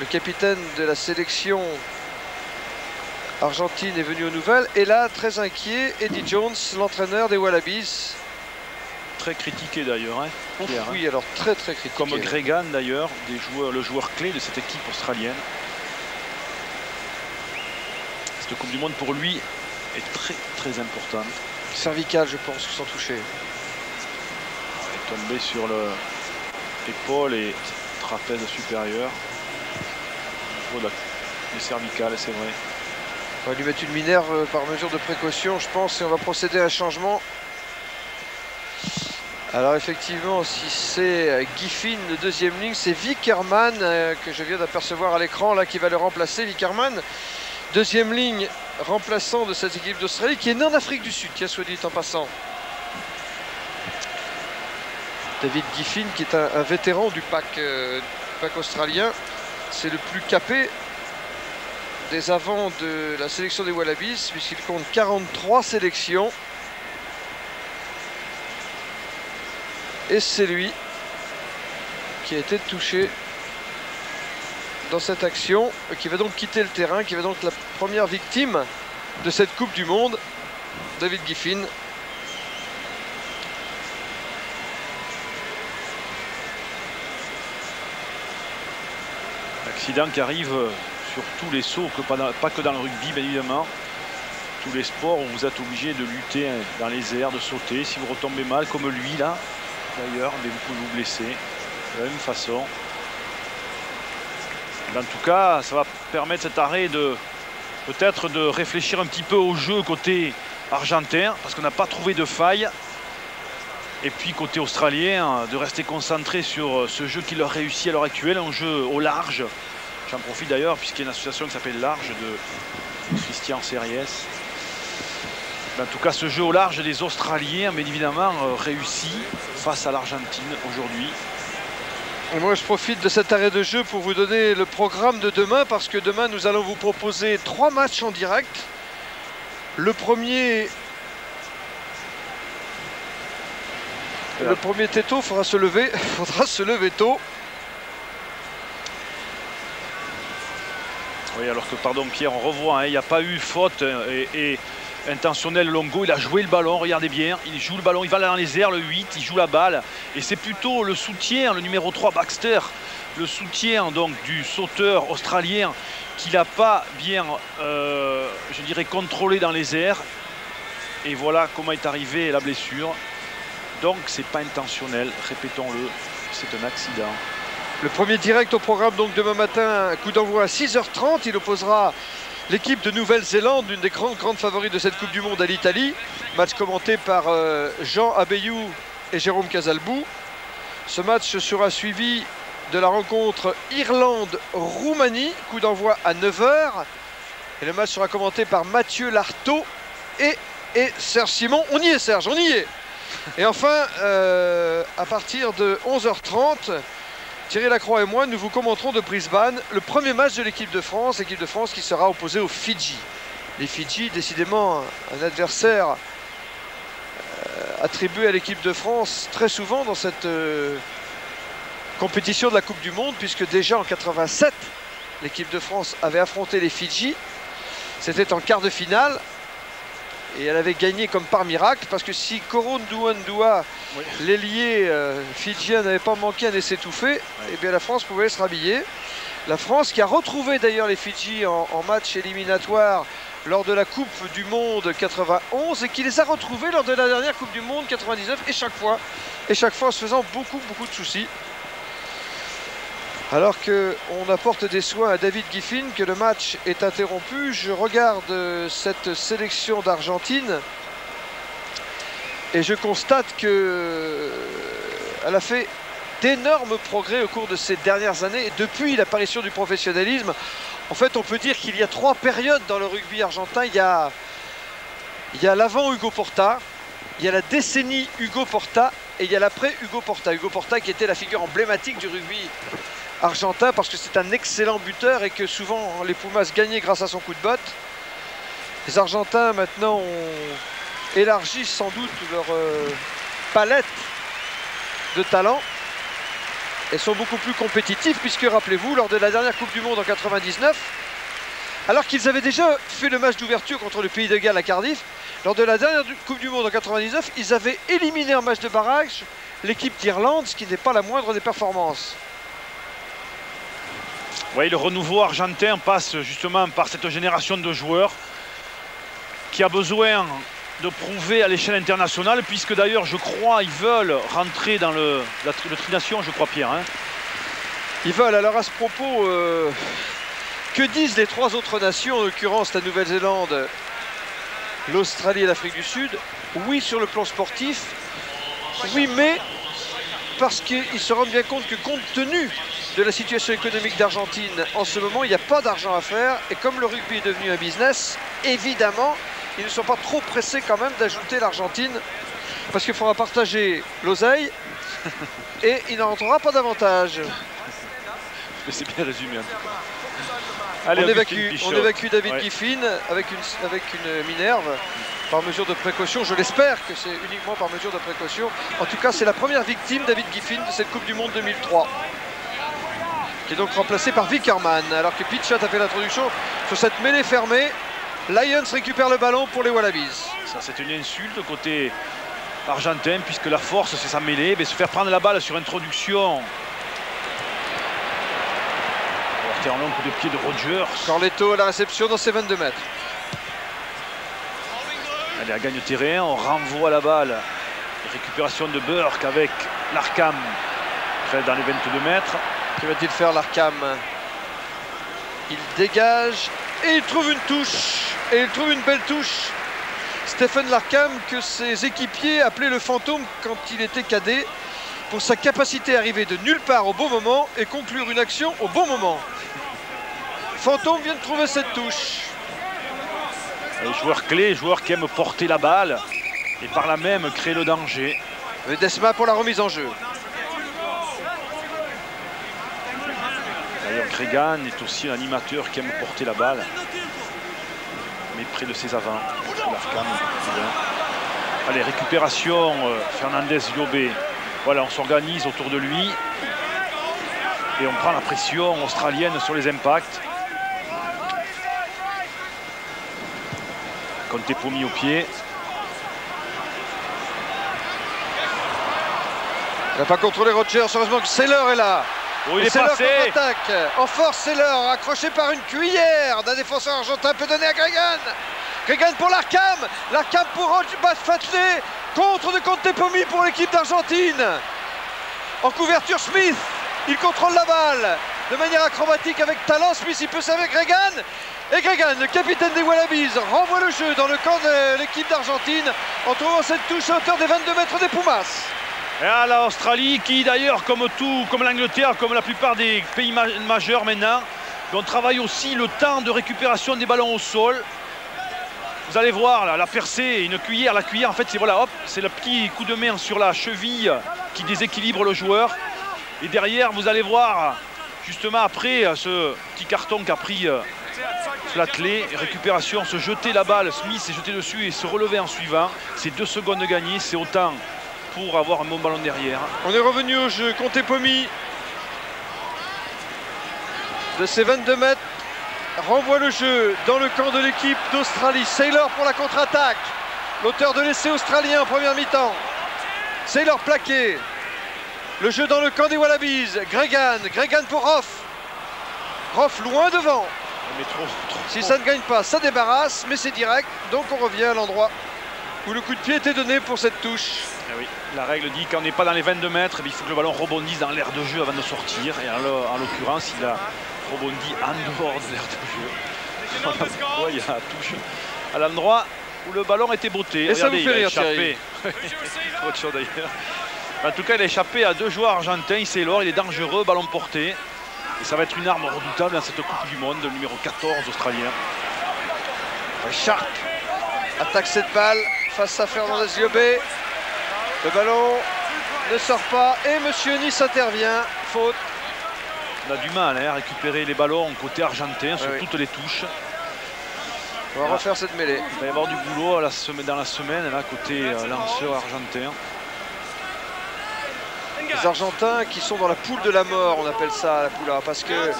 le capitaine de la sélection argentine, est venu aux nouvelles. Et là, très inquiet, Eddie Jones, l'entraîneur des Wallabies. Très critiqué d'ailleurs. hein, hein. oui, alors très très critiqué. Comme Gregan d'ailleurs, des joueurs, le joueur clé de cette équipe australienne. Cette Coupe du Monde pour lui est très très importante. Cervical, je pense, sans toucher. Il est tombé sur le- l'épaule et trapèze supérieur. Au niveau du cervical, c'est vrai. On va lui mettre une minerve euh, par mesure de précaution, je pense, et on va procéder à un changement. Alors effectivement, si c'est euh, Giffin, le deuxième ligne, c'est Vickerman euh, que je viens d'apercevoir à l'écran, là, qui va le remplacer. Vickerman, deuxième ligne remplaçant de cette équipe d'Australie, qui est né en Afrique du Sud, qui a soit dit en passant. David Giffin, qui est un, un vétéran du pack, euh, du pack australien. C'est le plus capé des avants de la sélection des Wallabies, puisqu'il compte 43 sélections. Et c'est lui qui a été touché dans cette action, qui va donc quitter le terrain, qui va donc être la première victime de cette Coupe du Monde. David Giffin. Accident qui arrive sur tous les sauts, pas que dans le rugby, bien évidemment. Tous les sports où vous êtes obligé de lutter hein, dans les airs, de sauter. Si vous retombez mal, comme lui là, d'ailleurs, pouvez vous blesser de la même façon. En tout cas, ça va permettre cet arrêt de peut-être de réfléchir un petit peu au jeu côté argentin, parce qu'on n'a pas trouvé de faille. Et puis côté australien, de rester concentré sur euh, ce jeu qui leur réussit à l'heure actuelle, un jeu au large. J'en profite d'ailleurs, puisqu'il y a une association qui s'appelle Large de Christian Series. Mais en tout cas, ce jeu au large des Australiens, bien évidemment, euh, réussi face à l'Argentine aujourd'hui. Et moi, je profite de cet arrêt de jeu pour vous donner le programme de demain, parce que demain, nous allons vous proposer trois matchs en direct. Le premier... Le premier této faudra se lever, [LAUGHS] faudra se lever tôt. Oui, alors que, pardon Pierre, on revoit, hein, il n'y a pas eu faute hein, et, et intentionnel Longo. Il a joué le ballon, regardez bien. Il joue le ballon, il va dans les airs, le 8, il joue la balle. Et c'est plutôt le soutien, le numéro 3, Baxter, le soutien donc du sauteur australien qui n'a pas bien, euh, je dirais, contrôlé dans les airs. Et voilà comment est arrivée la blessure. Donc c'est pas intentionnel, répétons-le, c'est un accident. Le premier direct au programme donc demain matin, coup d'envoi à 6h30. Il opposera l'équipe de Nouvelle-Zélande, l'une des grandes, grandes favorites de cette Coupe du Monde à l'Italie. Match commenté par euh, Jean Abeyou et Jérôme Casalbou. Ce match sera suivi de la rencontre Irlande-Roumanie, coup d'envoi à 9h. Et le match sera commenté par Mathieu Lartaud et, Serge Simon. On y est Serge, on y est Et enfin, euh, à partir de 11h30, Thierry Lacroix et moi, nous vous commenterons de Brisbane le premier match de l'équipe de France, l'équipe de France qui sera opposée aux Fidji. Les Fidji, décidément un, adversaire euh, attribué à l'équipe de France très souvent dans cette euh, compétition de la Coupe du Monde, puisque déjà en 87, l'équipe de France avait affronté les Fidji. C'était en quart de finale. Et elle avait gagné comme par miracle, parce que si Koron Douandua, l'ailier euh, fidjien, n'avait pas manqué essai tout fait, eh bien la France pouvait se rhabiller. La France qui a retrouvé d'ailleurs les Fidji en, en match éliminatoire lors de la Coupe du Monde 91 et qui les a retrouvés lors de la dernière Coupe du Monde 99 et chaque fois, et chaque fois en se faisant beaucoup beaucoup de soucis. Alors qu'on apporte des soins à David Giffin, que le match est interrompu, je regarde euh, cette sélection d'Argentine et je constate qu'elle a fait d'énormes progrès au cours de ces dernières années. Depuis l'apparition du professionnalisme, en fait, on peut dire qu'il y a trois périodes dans le rugby argentin. Il y a, il y a l'avant Hugo Porta, il y a la décennie Hugo Porta et il y a l'après Hugo Porta. Hugo Porta qui était la figure emblématique du rugby argentin parce que c'est un excellent buteur et que souvent les Pumas gagnaient grâce à son coup de botte. Les Argentins maintenant ont élargi sans doute leur euh, palette de talent et sont beaucoup plus compétitifs puisque rappelez-vous lors de la dernière Coupe du Monde en 99 alors qu'ils avaient déjà fait le match d'ouverture contre le Pays de Galles à Cardiff lors de la dernière Coupe du Monde en 99 ils avaient éliminé en match de barrage l'équipe d'Irlande ce qui n'est pas la moindre des performances Oui, le renouveau argentin passe justement par cette génération de joueurs qui a besoin de prouver à l'échelle internationale, puisque d'ailleurs, je crois, ils veulent rentrer dans le, la Trination, je crois, Pierre. hein. Ils veulent alors à ce propos, euh, que disent les trois autres nations, en l'occurrence la Nouvelle-Zélande, l'Australie et l'Afrique du Sud? Oui sur le plan sportif, oui mais parce qu'ils se rendent bien compte que compte tenu de la situation économique d'Argentine en ce moment, il n'y a pas d'argent à faire et comme le rugby est devenu un business, évidemment, ils ne sont pas trop pressés quand même d'ajouter l'Argentine parce qu'il faudra partager l'oseille [LAUGHS] Et il n'en rentrera pas davantage. Mais c'est bien résumé en tout cas. on, Allez, Augustin évacue, Pichot. on évacue David Ouais. Giffin avec une, avec une Minerve par mesure de précaution. Je l'espère que c'est uniquement par mesure de précaution. En tout cas, c'est la première victime, David Giffin, de cette Coupe du Monde 2003. Qui est donc remplacé par Vickerman. Alors que Pitchat a fait l'introduction sur cette mêlée fermée. Lions récupère le ballon pour les Wallabies. Ça, c'est une insulte côté argentin, puisque la force, c'est sa mêlée. Mais se faire prendre la balle sur introduction. C'était un long coup de pied de Rogers. Corletto à la réception dans ses 22 mètres. Allez, elle gagne terrain, on renvoie la balle. Récupération de Burke avec l'Arcam. Fait dans les 22 mètres. Que va-t-il faire l'Arcam Il dégage et il trouve une touche. Et il trouve une belle touche. Stephen Larkham que ses équipiers appelaient le fantôme quand il était cadet pour sa capacité à arriver de nulle part au bon moment et conclure une action au bon moment. Fantôme vient de trouver cette touche. Les joueurs clés, joueurs qui aiment porter la balle et par là même créer le danger. Desma pour la remise en jeu. D'ailleurs, Gregan est aussi un animateur qui aime porter la balle. Mais près de ses avants. Allez, récupération, euh, Fernandez Yobé. Voilà, on s'organise autour de lui. Et on prend la pression australienne sur les impacts. Conte Pomi au pied. Il n'a pas contrôlé Rogers. Heureusement que Saylor est là. Oh, il est Saylor passé. contre-attaque. En force, Saylor, accroché par une cuillère d'un défenseur argentin peut donner à Gregan. Gregan pour l'Arcam. L'Arcam pour Roger Fatley. Contre de Conte Pomi pour l'équipe d'Argentine. En couverture, Smith. Il contrôle la balle de manière acrobatique avec talent. Smith, il peut servir Gregan. Et Gregan, le capitaine des Wallabies, renvoie le jeu dans le camp de l'équipe d'Argentine en trouvant cette touche à hauteur des 22 mètres des Pumas. Et à l'Australie qui d'ailleurs comme tout, comme l'Angleterre, comme la plupart des pays ma- majeurs maintenant, on travaille aussi le temps de récupération des ballons au sol. Vous allez voir là, la percée, une cuillère, la cuillère en fait c'est voilà hop, c'est le petit coup de main sur la cheville qui déséquilibre le joueur. Et derrière vous allez voir justement après euh, ce petit carton qu'a pris euh, Flatley, récupération, se jeter la balle, Smith s'est jeté dessus et se relever en suivant. C'est deux secondes gagnées, c'est autant pour avoir un bon ballon derrière. On est revenu au jeu. Conte Pomi de ses 22 mètres renvoie le jeu dans le camp de l'équipe d'Australie. Saylor pour la contre-attaque. L'auteur de l'essai australien en première mi-temps. Saylor plaqué. Le jeu dans le camp des Wallabies. Gregan. Gregan pour Roff. Roff loin devant. Mais trop, trop, Si ça ne gagne pas, ça débarrasse, mais c'est direct. Donc on revient à l'endroit où le coup de pied était donné pour cette touche. Eh oui, la règle dit qu'on n'est pas dans les 22 mètres, il faut que le ballon rebondisse dans l'air de jeu avant de sortir. Et en l'o- en l'occurrence, il a rebondi en dehors de l'air de jeu. Pourquoi il y a la touche à l'endroit où le ballon était botté. Et ça vous fait il a rire, échappé. [LAUGHS] Autre chose d'ailleurs. En tout cas, il a échappé à deux joueurs argentins. C'est l'or, il est dangereux, ballon porté. Et ça va être une arme redoutable dans cette Coupe du Monde, le numéro 14 australien. Shark attaque cette balle face à Fernandez Liobé. Le ballon ne sort pas et Monsieur Nice intervient. Faute. On a du mal hein, à récupérer les ballons côté argentin sur Oui, toutes les touches. On va refaire cette mêlée. Il va y avoir du boulot à la semaine- dans la semaine, là, côté euh, lanceur argentin. Les Argentins qui sont dans la poule de la mort, on appelle ça la poule A, parce que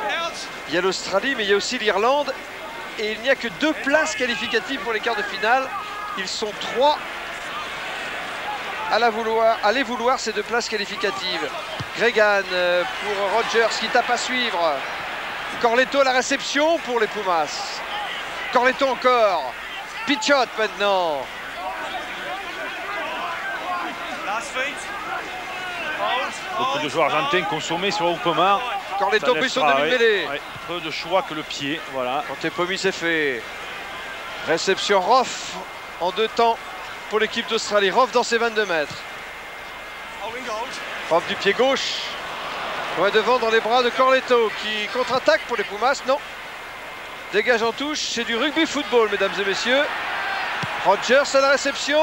il y a l'Australie, mais il y a aussi l'Irlande. Et il n'y a que deux places qualificatives pour les quarts de finale. Ils sont trois à, la vouloir, à les vouloir ces deux places qualificatives. Gregan euh, pour Rogers qui tape à suivre. Corletto à la réception pour les Pumas. Corletto encore. Pichot maintenant. Beaucoup de joueurs argentins consommés sur Oupoma. Corletto pris son demi-mêlée. Peu de choix que le pied, voilà. Quand Pomi c'est fait. Réception Roff en deux temps pour l'équipe d'Australie. Roff dans ses 22 mètres. Roff du pied gauche. Loin devant dans les bras de Corletto qui contre-attaque pour les Pumas. Non. Dégage en touche. C'est du rugby football, mesdames et messieurs. Rogers à la réception.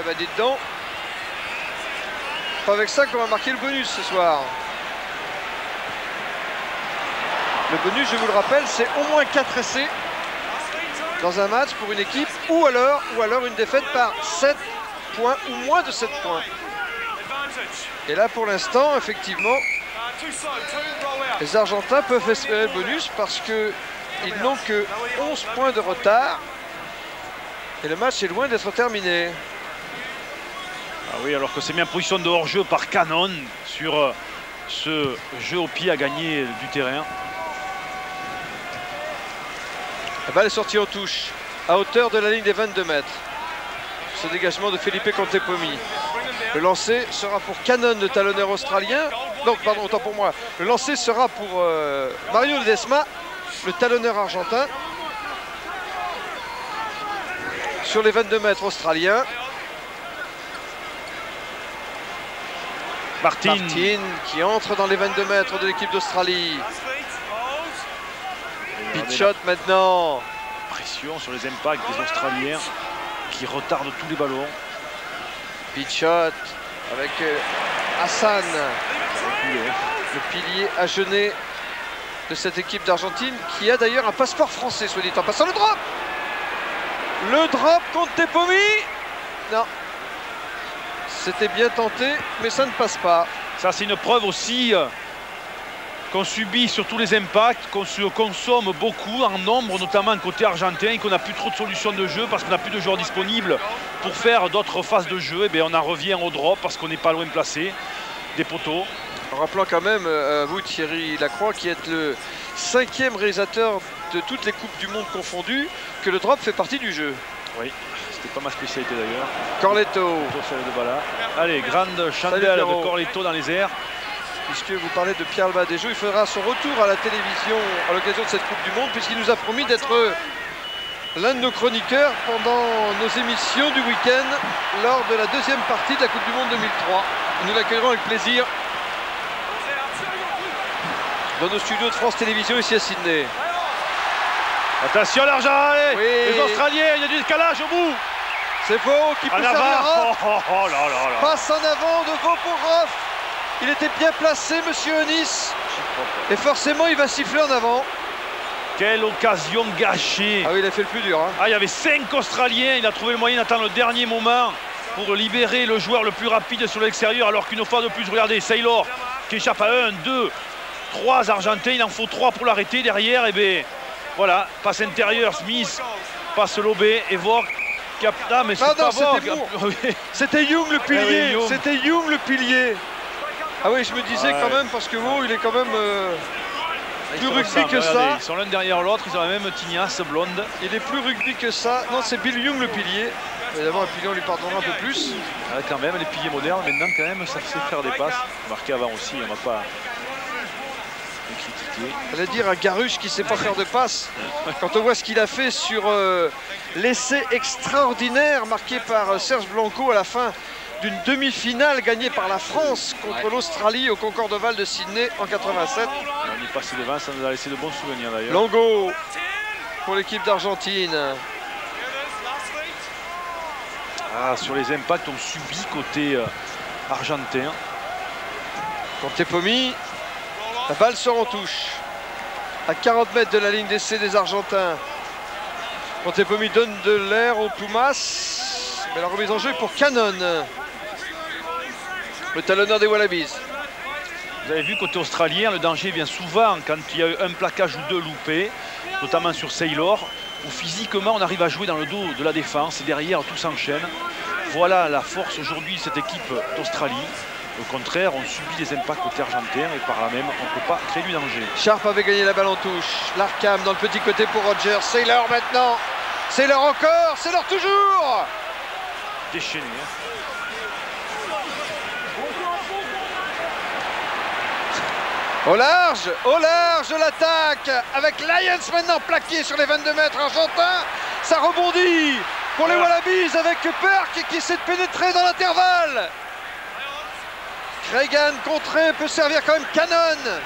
Eh ben dites donc. Pas avec ça qu'on va marquer le bonus ce soir. Le bonus, je vous le rappelle, c'est au moins 4 essais dans un match pour une équipe ou alors, ou alors une défaite par 7 points ou moins de 7 points. Et là, pour l'instant, effectivement, les Argentins peuvent espérer le bonus parce qu'ils n'ont que 11 points de retard. Et le match est loin d'être terminé. Ah oui, alors que c'est mis en position de hors-jeu par Canon sur euh, ce jeu au pied à gagner du terrain. La balle est sortie en touche, à hauteur de la ligne des 22 mètres. Ce dégagement de Felipe Contepomi. Le lancer sera pour Cannon, le talonneur australien. Non, pardon, autant pour moi. Le lancer sera pour euh, Mario Ledesma, le talonneur argentin. Sur les 22 mètres australiens. Martin. Martin qui entre dans les 22 mètres de l'équipe d'Australie. Pitch shot maintenant. Pression sur les impacts des Australiens qui retardent tous les ballons. Shot avec euh, Hassan, le pilier à gener de cette équipe d'Argentine qui a d'ailleurs un passeport français, soit dit en passant. Le drop Le drop contre Tepomi Non. C'était bien tenté, mais ça ne passe pas. Ça, c'est une preuve aussi euh, qu'on subit sur tous les impacts, qu'on se consomme beaucoup en nombre, notamment côté argentin, et qu'on n'a plus trop de solutions de jeu parce qu'on n'a plus de joueurs disponibles pour faire d'autres phases de jeu. Et bien, on en revient au drop parce qu'on n'est pas loin placé des poteaux. En rappelant quand même euh, à vous, Thierry Lacroix, qui êtes le cinquième réalisateur de toutes les Coupes du Monde confondues, que le drop fait partie du jeu. Oui, c'était pas ma spécialité d'ailleurs. Corletto. Allez, grande chandelle de. Corletto dans les airs. Puisque vous parlez de Pierre Alba des Jeux, il fera son retour à la télévision à l'occasion de cette Coupe du Monde, puisqu'il nous a promis d'être l'un de nos chroniqueurs pendant nos émissions du week-end lors de la deuxième partie de la Coupe du Monde 2003. Nous l'accueillerons avec plaisir dans nos studios de France Télévisions ici à Sydney. Attention l'argent, allez Oui. Les Australiens, il y a du décalage au bout C'est faux qui peut En avant à- oh, oh, oh là là là Passe en avant de Voporov. Il était bien placé, monsieur Onis. Et forcément, il va siffler en avant. Quelle occasion gâchée Ah oui, il a fait le plus dur. hein. Ah, il y avait 5 Australiens, il a trouvé le moyen d'attendre le dernier moment pour libérer le joueur le plus rapide sur l'extérieur, alors qu'une fois de plus, regardez, Saylor qui échappe à 1, 2, 3 Argentins, il en faut 3 pour l'arrêter. Derrière, et bien, voilà, passe intérieure, Smith, passe lobé, et Vork. Cap... Ah, mais c'est Ah pas [LAUGHS] c'était Young le pilier. Eh. C'était Young le pilier. Ah oui, je me disais Ouais. quand même parce que Mo, il est quand même euh, Ils plus rugby que regardez, ça. Ils sont l'un derrière l'autre, ils ont la même tignasse blonde. Il est plus rugby que ça. Non, c'est Bill Young le pilier. Évidemment, un pilier, on lui pardonnera un peu plus. Ah, quand même, les piliers modernes, maintenant, quand même, ça sait faire des passes. Marqué avant aussi, on va pas critiquer. J'allais dire un Garuche qui sait pas faire de passe. Quand on voit ce qu'il a fait sur euh, l'essai extraordinaire marqué par euh, Serge Blanco à la fin d'une demi-finale gagnée par la France contre l'Australie au Concorde Oval de Sydney en 87. On est passé devant, ça nous a laissé de bons souvenirs d'ailleurs. Longo pour l'équipe d'Argentine. Ah, sur les impacts, on subit côté euh, argentin. Contepomi, la balle sort en touche. À 40 mètres de la ligne d'essai des Argentins. Contepomi donne de l'air au Pumas. Mais la remise en jeu est pour Cannon. Le talonneur des Wallabies. Vous avez vu côté australien, le danger vient souvent quand il y a eu un plaquage ou deux loupés, notamment sur Saylor, où physiquement on arrive à jouer dans le dos de la défense et derrière tout s'enchaîne. Voilà la force aujourd'hui de cette équipe d'Australie. Au contraire, on subit des impacts côté argentin et par là même on ne peut pas créer du danger. Sharp avait gagné la balle en touche. Larkham dans le petit côté pour Roger. Saylor maintenant. Saylor encore. Saylor toujours. Déchaîné. hein. Au large, au large l'attaque avec Lions maintenant plaqué sur les 22 mètres argentins. Ça rebondit pour les Wallabies avec Perk qui essaie de pénétrer dans l'intervalle. Cregan contré peut servir quand même Cannon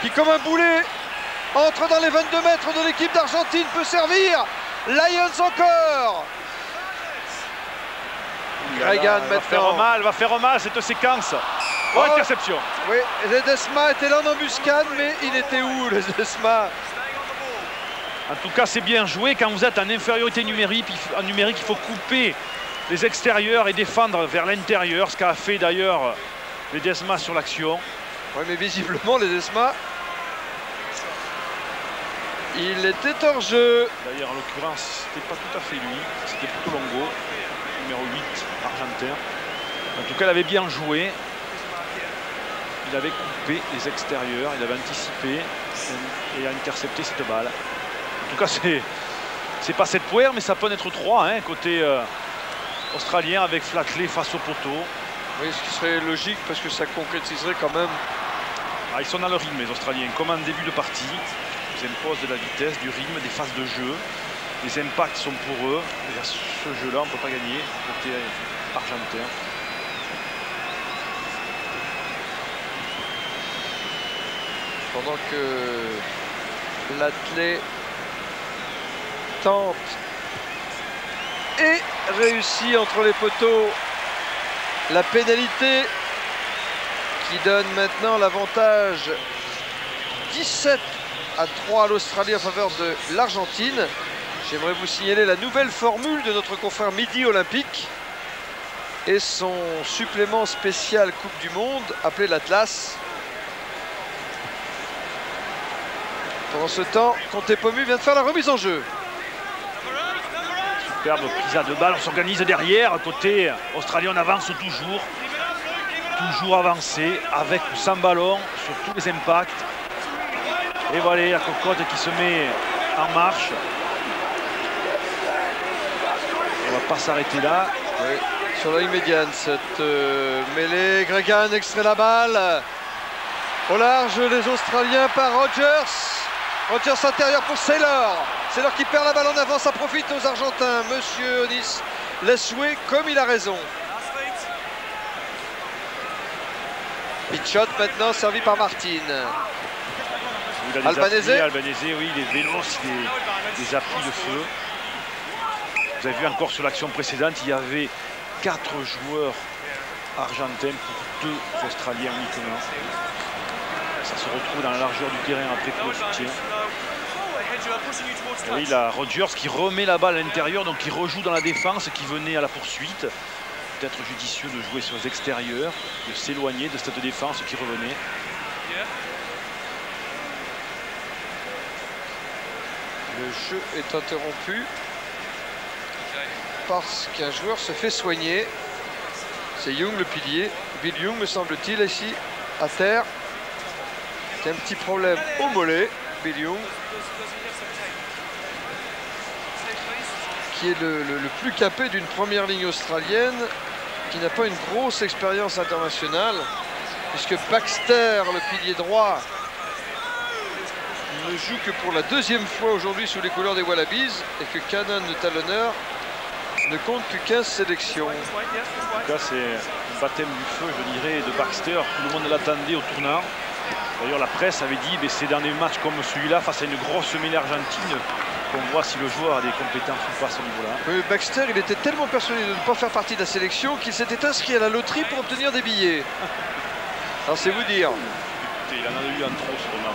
qui comme un boulet entre dans les 22 mètres de l'équipe d'Argentine peut servir. Lions encore. Elle va faire mal, va faire mal cette séquence. Oh, Oh. interception. Oui, Ledesma était là en embuscade, mais il était où [LAUGHS] Ledesma? En tout cas, c'est bien joué. Quand vous êtes en infériorité numérique, il- en numérique, il faut couper les extérieurs et défendre vers l'intérieur, ce qu'a fait d'ailleurs les Desma sur l'action. Oui, mais visiblement, Ledesma, il était hors jeu. D'ailleurs, en l'occurrence, c'était pas tout à fait lui, c'était plutôt Longo, numéro 8, argentin. En tout cas, il avait bien joué. Il avait coupé les extérieurs, il avait anticipé et a intercepté cette balle. En tout cas, c'est c'est pas cette poire, mais ça peut en être trois, hein, côté euh, australien avec Flatley face au poteau. Oui, ce qui serait logique parce que ça concrétiserait quand même. Ah, ils sont dans le rythme, les Australiens, comme en début de partie. Ils imposent de la vitesse, du rythme, des phases de jeu. Les impacts sont pour eux. Et à ce jeu-là, on ne peut pas gagner côté argentin. Pendant que l'athlète tente et réussit entre les poteaux la pénalité qui donne maintenant l'avantage 17 à 3 à l'Australie en faveur de l'Argentine. J'aimerais vous signaler la nouvelle formule de notre confrère Midi Olympique et son supplément spécial Coupe du Monde appelé l'Atlas. Pendant ce temps, Conte Pomu vient de faire la remise en jeu. Superbe prise à deux balles, on s'organise derrière. Côté australien, on avance toujours. Toujours avancé, avec ou sans ballon, sur tous les impacts. Et voilà la cocotte qui se met en marche. On va pas s'arrêter là. Oui, sur la ligne médiane, cette euh, mêlée. Gregan extrait la balle. Au large, les Australiens par Rogers. Rogers intérieur pour Saylor. Saylor qui perd la balle en avant, ça profite aux Argentins. Monsieur Onis laisse jouer comme il a raison. Pitch shot maintenant servi par Martin. Il a des Albanese. Albanese, oui, il est véloce, il des appuis de feu. Vous avez vu encore sur l'action précédente, il y avait quatre joueurs argentins pour deux Australiens uniquement. Ça se retrouve dans la largeur du terrain après pour le soutien. Oui, la Rogers qui remet la balle à l'intérieur, donc qui rejoue dans la défense, qui venait à la poursuite. Peut-être judicieux de jouer sur les extérieurs, de s'éloigner de cette défense qui revenait. Le jeu est interrompu parce qu'un joueur se fait soigner. C'est Young le pilier. Bill Young me semble-t-il ici à terre. C'est un petit problème au mollet. Bill Young. Qui est le, plus capé d'une première ligne australienne qui n'a pas une grosse expérience internationale. Puisque Baxter, le pilier droit, ne joue que pour la deuxième fois aujourd'hui sous les couleurs des Wallabies et que Cannon, le talonneur, ne compte que 15 sélections. En tout cas, c'est baptême du feu, je dirais, de Baxter. Tout le monde l'attendait au tournant. D'ailleurs, la presse avait dit que c'est dans des matchs comme celui-là, face à une grosse mêlée argentine, qu'on voit si le joueur a des compétences ou pas à ce niveau-là. Euh, Baxter, il était tellement persuadé de ne pas faire partie de la sélection qu'il s'était inscrit à la loterie pour obtenir des billets. [LAUGHS] Alors c'est vous dire. Écoutez, il en a eu un trop, ce bonhomme.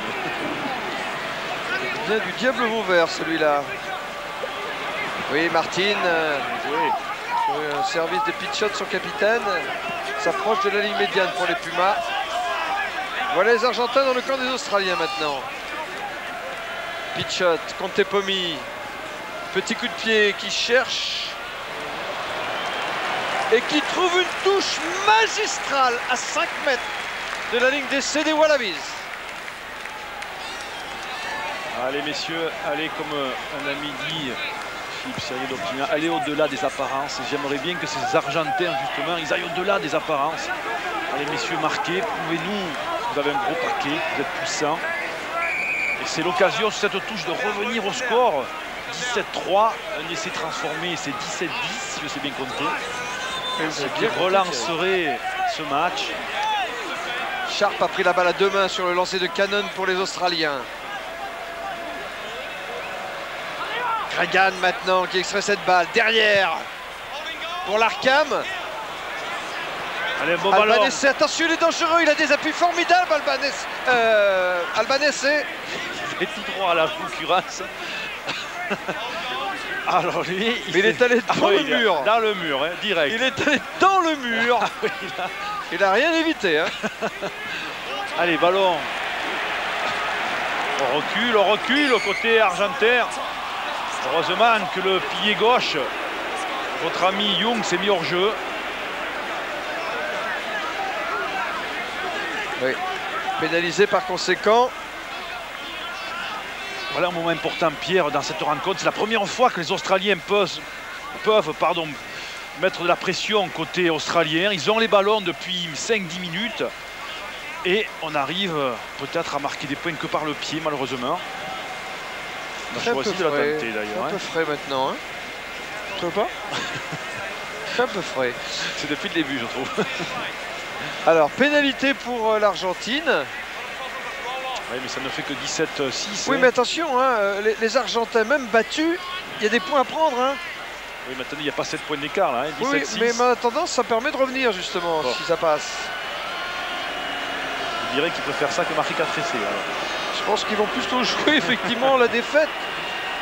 Il vient du Diable Vauvert celui-là. Oui, Martine. euh, sur un service de pitch shot, son capitaine s'approche de la ligne médiane pour les Pumas. Voilà les Argentins dans le camp des Australiens maintenant. Pitch shot, Conte Pomi. Petit coup de pied qui cherche. Et qui trouve une touche magistrale à 5 mètres de la ligne d'essai des Wallabies. Allez, messieurs, allez, comme euh, un ami dit, Philippe Serrier d'Optina, allez au-delà des apparences. J'aimerais bien que ces Argentins, justement, ils aillent au-delà des apparences. Allez, messieurs, marquez, prouvez-nous, vous avez un gros paquet, vous êtes puissants. Et c'est l'occasion, sur cette touche, de revenir au score. 17-3, un essai transformé, c'est 17-10, si je sais bien compter. Ce qui relancerait ce match. Sharp a pris la balle à deux mains sur le lancer de Cannon pour les Australiens. Gregan maintenant qui extrait cette balle. Derrière pour l'Arkham. Allez, bon ballon. Albanese, attention, il est dangereux, il a des appuis formidables, Albanese. Euh, Albanese. Et tout droit à la concurrence. [LAUGHS] Alors lui, Mais il est allé Ah dans le il mur. Dans le mur, hein, direct. Il est allé dans le mur. Il a rien évité. Hein. [LAUGHS] Allez, ballon. On recule, on recule au côté argentin. Heureusement que le pilier gauche, votre ami Young, s'est mis hors jeu. Oui. Pénalisé par conséquent. Voilà un moment important, Pierre, dans cette rencontre. C'est la première fois que les Australiens peuvent, peuvent pardon, mettre de la pression côté australien. Ils ont les ballons depuis 5-10 minutes. Et on arrive peut-être à marquer des points que par le pied, malheureusement. Très peu frais. tenter. Un hein. peu frais maintenant. Hein. Tu pas Un peu frais. C'est depuis le début, je trouve. Alors, pénalité pour euh, l'Argentine. Oui, mais ça ne fait que 17-6. Oui, hein. mais attention, hein, euh, les, les Argentins, même battus, il y a des points à prendre. Hein. Oui, maintenant, il n'y a pas 7 points d'écart là. hein, Oui, 17-6. mais en attendant, ça permet de revenir justement, Bon. si ça passe. Je dirais qu'il préfère ça que marquer 4 essais. Je pense qu'ils vont plutôt jouer effectivement la défaite.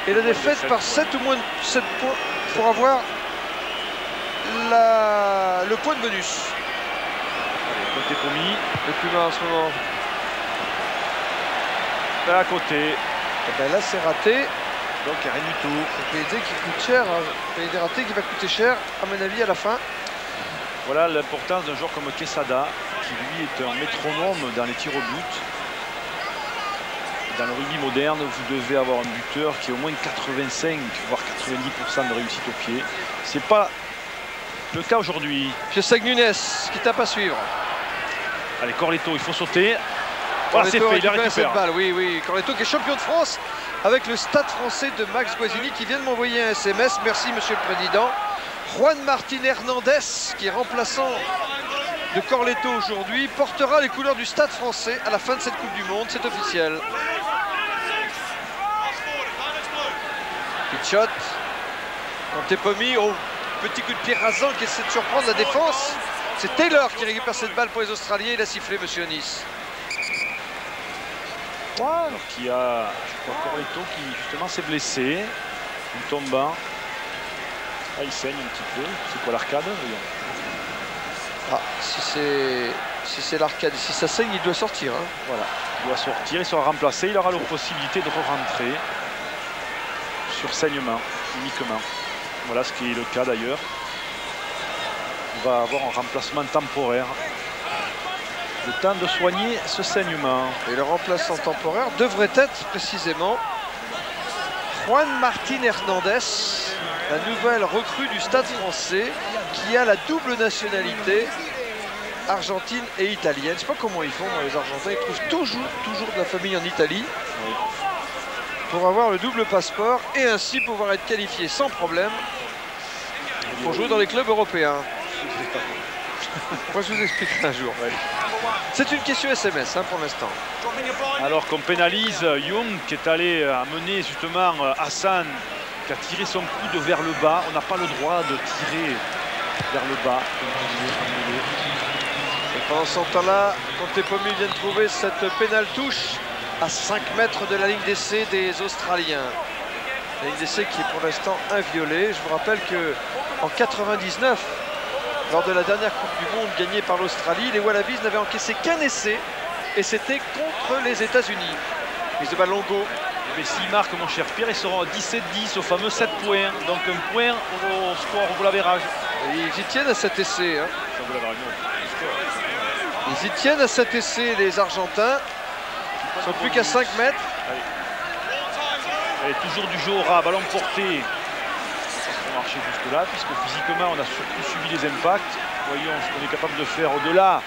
Et la défaite défaite, par ouais. 7 ou moins de 7 points pour avoir la- le point de bonus. Côté promis. Le plus mal en ce moment. Là, à côté. Et ben là, c'est raté. Donc, il n'y a rien du tout. C'est PED qui coûte cher. hein. PED raté qui va coûter cher, à mon avis, à la fin. Voilà l'importance d'un joueur comme Quesada, qui lui est un métronome dans les tirs au but. Dans le rugby moderne, vous devez avoir un buteur qui est au moins 85, voire 90% de réussite au pied. C'est pas le cas aujourd'hui. Piosag Nunes qui tape à suivre. Allez, Corletto, il faut sauter. Voilà, c'est Cornetto fait, il la récupère cette balle, oui, oui. Cornetto qui est champion de France avec le stade français de Max Guazzini qui vient de m'envoyer un SMS. Merci, monsieur le président. Juan Martin Hernandez, qui est remplaçant de Corletto aujourd'hui, portera les couleurs du stade français à la fin de cette Coupe du Monde. C'est officiel. Pitchot. Antepomi. Oh, petit coup de pied rasant qui essaie de surprendre la défense. C'est Taylor qui récupère cette balle pour les Australiens. Il a sifflé, monsieur Onis. Alors qu'il y a, je crois, Corletto qui justement s'est blessé. Il tombe bas. Ah, il saigne un petit peu. C'est quoi l'arcade? Voyons. Ah, si c'est si c'est l'arcade, si ça saigne, il doit sortir. hein. Voilà, il doit sortir, il sera remplacé, il aura la possibilité de re-rentrer sur saignement uniquement. Voilà ce qui est le cas d'ailleurs. On va avoir un remplacement temporaire. Le temps de soigner ce saignement. Et le remplaçant temporaire devrait être précisément Juan Martin Hernandez, la nouvelle recrue du Stade français, qui a la double nationalité argentine et italienne. Je sais pas comment ils font, les Argentins. Ils trouvent toujours, toujours de la famille en Italie pour avoir le double passeport et ainsi pouvoir être qualifié sans problème pour jouer dans les clubs européens. Moi, je vous expliquerai un jour. C'est une question SMS hein, pour l'instant. Alors qu'on pénalise Young qui est allé amener justement euh, Hassan qui a tiré son coude vers le bas. On n'a pas le droit de tirer vers le bas. Et pendant ce temps-là, Contepomi vient de trouver cette pénale touche à 5 mètres de la ligne d'essai des Australiens. La ligne d'essai qui est pour l'instant inviolée. Je vous rappelle que en 99, lors de la dernière Coupe du Monde gagnée par l'Australie, les Wallabies n'avaient encaissé qu'un essai et c'était contre les États-Unis. Mise de balle Longo. Mais s'il marque, mon cher Pierre, ils seront à 17-10 au fameux 7 points. Donc un point au, score au l'avérage. Et Ils y tiennent à cet essai. hein. Ils y tiennent à cet essai, les Argentins. Ils sont plus qu'à 5 mètres. Et toujours du jeu au ras, ballon porté. Jusque-là, puisque physiquement, on a surtout subi les impacts. Voyons ce qu'on est capable de faire au-delà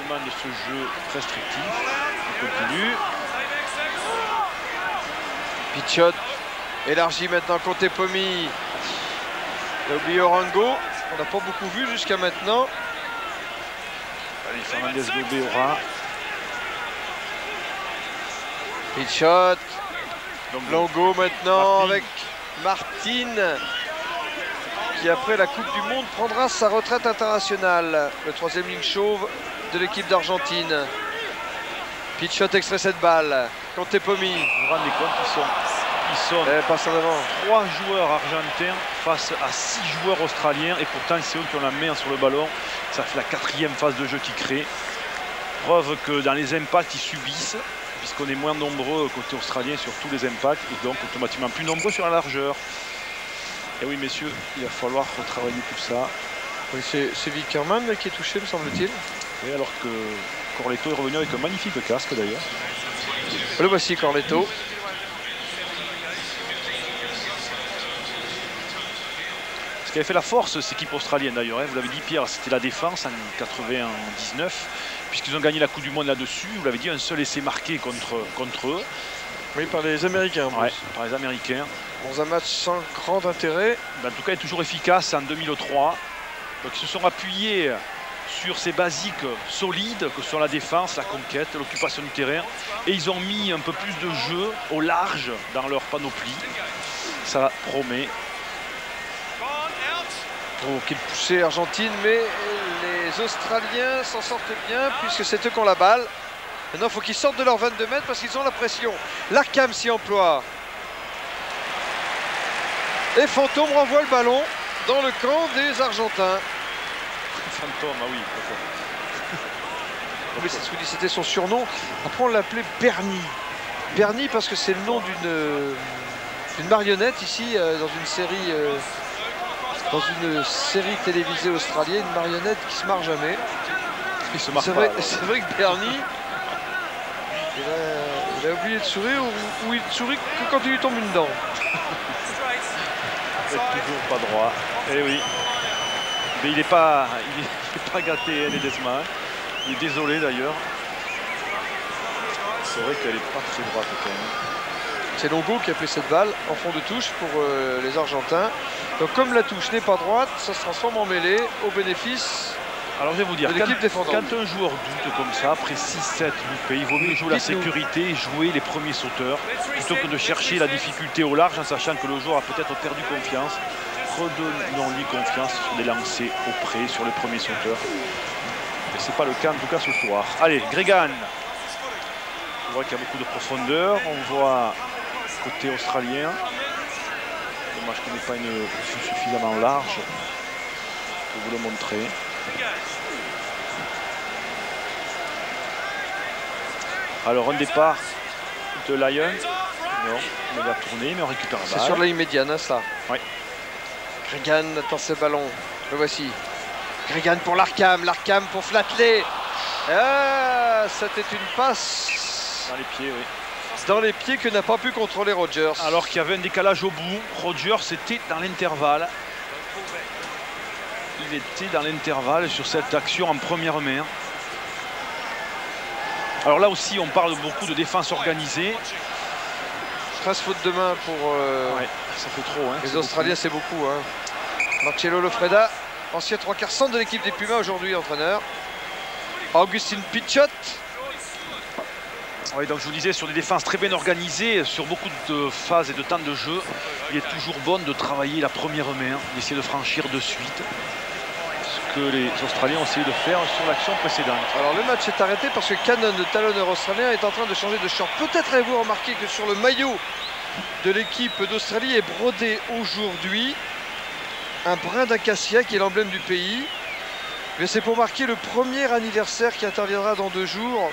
justement de ce jeu restrictif. On continue. Pichot élargi maintenant côté Pomi. Il a oublié Orango. On n'a pas beaucoup vu jusqu'à maintenant. Allez, Fernandez Gobé au ras. Pichot. Donc, Longo maintenant avec Martine. Qui après la Coupe du Monde prendra sa retraite internationale. Le troisième ligne chauve de l'équipe d'Argentine. Pitch shot extrait cette balle. Conte Pomi. Vous vous rendez compte, ils sont, ils sont Eh, passe en avant. trois joueurs argentins face à six joueurs australiens et pourtant c'est eux qui ont la main sur le ballon. Ça fait la quatrième phase de jeu qui crée. Preuve que dans les impacts, ils subissent puisqu'on est moins nombreux côté australien sur tous les impacts et donc automatiquement plus nombreux sur la largeur. Et oui messieurs, il va falloir retravailler tout ça. Oui, c'est c'est Vickerman qui est touché, me semble-t-il. Et alors que Corletto est revenu avec un magnifique casque d'ailleurs. Le voici, Corletto. Ce qui avait fait la force, cette équipe australienne d'ailleurs, hein, vous l'avez dit Pierre, c'était la défense en 99, puisqu'ils ont gagné la Coupe du Monde là-dessus. Vous l'avez dit, un seul essai marqué contre, contre eux. Oui, par les Américains. en plus. Ouais, par les Américains. Dans un match sans grand intérêt. Ben, en tout cas, il est toujours efficace en 2003. Donc, ils se sont appuyés sur ces basiques solides que sont la défense, la conquête, l'occupation du terrain. Et ils ont mis un peu plus de jeu au large dans leur panoplie. Ça promet. Oh, quel poussé Argentine, mais les Australiens s'en sortent bien puisque c'est eux qui ont la balle. Maintenant, il faut qu'ils sortent de leurs 22 mètres parce qu'ils ont la pression. L'Arcam s'y emploie. Et Fantôme renvoie le ballon dans le camp des Argentins. Fantôme, ah oui. Oui, c'était son surnom. Après, on l'appelait Bernie. Bernie parce que c'est le nom d'une euh, marionnette ici euh, dans une série euh, dans une série télévisée australienne, une marionnette qui se marre jamais. Il se marre C'est pas, vrai, alors. c'est vrai que Bernie, il a, il a oublié de sourire ou, ou il sourit que quand il lui tombe une dent. [LAUGHS] Toujours pas. Eh oui. Mais il n'est pas, [LAUGHS] il est, pas gâté, hein, Ledesma. Il est désolé d'ailleurs. C'est vrai qu'elle n'est pas très droite quand même. C'est Longo qui a fait cette balle en fond de touche pour euh, les Argentins. Donc comme la touche n'est pas droite, ça se transforme en mêlée au bénéfice Alors je vais vous dire, quand, un joueur doute comme ça, après 6-7 loupés, il vaut mieux jouer la sécurité et jouer les premiers sauteurs plutôt que de chercher la difficulté au large en sachant que le joueur a peut-être perdu confiance. Redonnons-lui confiance sur des lancers au près, sur les premiers sauteurs. Mais ce n'est pas le cas en tout cas ce soir. Allez, Gregan. On voit qu'il y a beaucoup de profondeur. On voit côté australien. Dommage qu'il n'ait pas une suffisamment large pour vous le montrer. Alors un départ de Lyon. Non, on va tourner, mais on récupère la C'est balle. sur la ligne médiane, hein, ça. Oui. Gregan attend ce ballon. Le voici. Gregan pour l'Arcam. L'Arcam pour Flatley. Ah, c'était une passe Dans les pieds, oui. dans les pieds que n'a pas pu contrôler Rogers. Alors qu'il y avait un décalage au bout. Roger, c'était dans l'intervalle. Il était dans l'intervalle sur cette action en première main. Alors là aussi, on parle beaucoup de défense organisée. 13 fautes de main pour euh, Ouais, ça fait trop. Hein, les Australiens, c'est beaucoup. Hein. Marcello Lofreda, ancien trois quarts centre de l'équipe des Pumas, aujourd'hui entraîneur. Augustin Pichot. Oui, donc je vous disais, sur des défenses très bien organisées, sur beaucoup de phases et de temps de jeu, il est toujours bon de travailler la première main, d'essayer de franchir de suite. Que les Australiens ont essayé de faire sur l'action précédente. Alors le match est arrêté parce que Cannon, le talonneur australien, est en train de changer de short. Peut-être avez-vous remarqué que sur le maillot de l'équipe d'Australie est brodé aujourd'hui un brin d'acacia qui est l'emblème du pays. Mais c'est pour marquer le premier anniversaire qui interviendra dans deux jours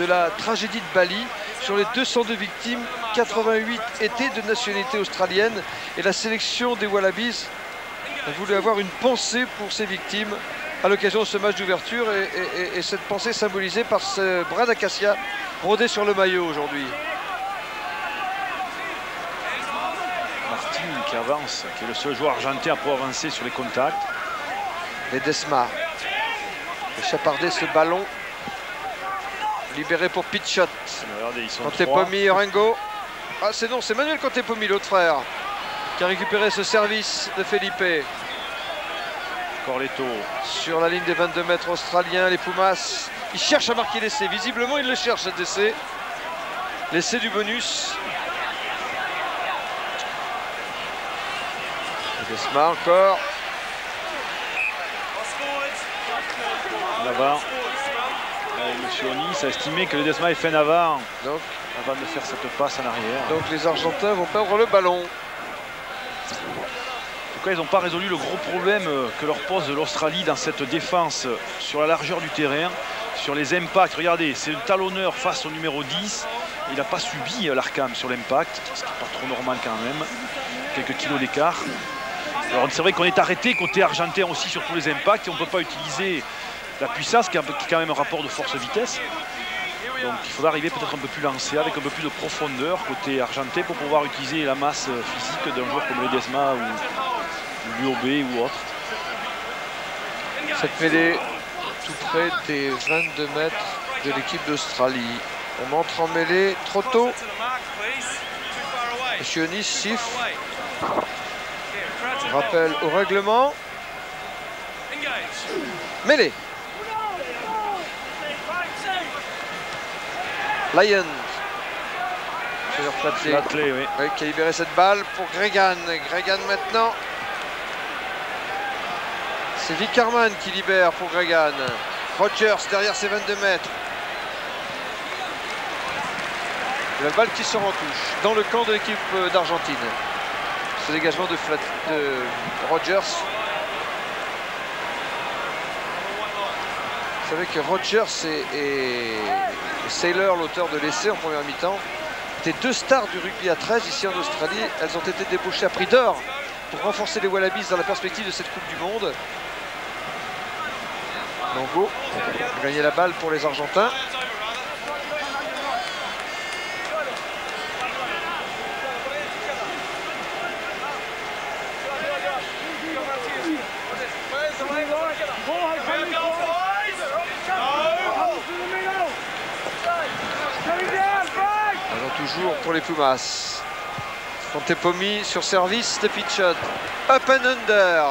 de la tragédie de Bali. Sur les 202 victimes, 88 étaient de nationalité australienne et la sélection des Wallabies a voulu avoir une pensée pour ces victimes à l'occasion de ce match d'ouverture et, et- et- et cette pensée symbolisée par ce brin d'acacia brodé sur le maillot aujourd'hui. Martin qui avance, qui est le seul joueur argentin à pouvoir avancer sur les contacts. Et Desma échappardé ce ballon libéré pour Pitchot. Regardez, ils sont Orengo. Ah c'est non, c'est Manuel Conte Pomi, l'autre frère, qui a récupéré ce service de Felipe Corletto. sur la ligne des 22 mètres australiens. Les Pumas, ils cherchent à marquer l'essai. Visiblement, ils le cherchent cet essai. L'essai du bonus. Desma encore. Navarre. Monsieur Onis a estimé que le Desma ait fait Navarre Donc, avant de faire cette passe en arrière. donc les Argentins vont perdre le ballon. En tout cas, ils n'ont pas résolu le gros problème euh, que leur pose l'Australie dans cette défense euh, sur la largeur du terrain, sur les impacts. Regardez, c'est le talonneur face au numéro 10. Il n'a pas subi euh, l'Arcam sur l'impact, ce qui n'est pas trop normal quand même. Quelques kilos d'écart. Alors c'est vrai qu'on est arrêté côté argentin aussi sur tous les impacts et on ne peut pas utiliser la puissance qui est quand même un rapport de force-vitesse. Donc il faudra arriver peut-être un peu plus lancé, avec un peu plus de profondeur côté argentin pour pouvoir utiliser la masse physique d'un joueur comme Ledesma ou, ou l'UOB ou autre. Cette mêlée tout près des 22 mètres de l'équipe d'Australie. On entre en mêlée trop tôt. Monsieur siffle. Rappel au règlement. Mêlée. Oui. Oui, qui a libéré cette balle pour Gregan. Gregan maintenant. C'est Vickerman qui libère pour Gregan. Rogers derrière ses 22 mètres. La balle qui sort en touche dans le camp de l'équipe d'Argentine. Ce dégagement de, Flat- de Rogers. Vous savez que Rogers et- et Saylor, l'auteur de l'essai en première mi-temps, étaient deux stars du rugby à 13 ici en Australie. Elles ont été débauchées à prix d'or pour renforcer les Wallabies dans la perspective de cette Coupe du Monde. Longo gagner la balle pour les Argentins. Pumas. Contepomi sur service de pitch shot. Up and under.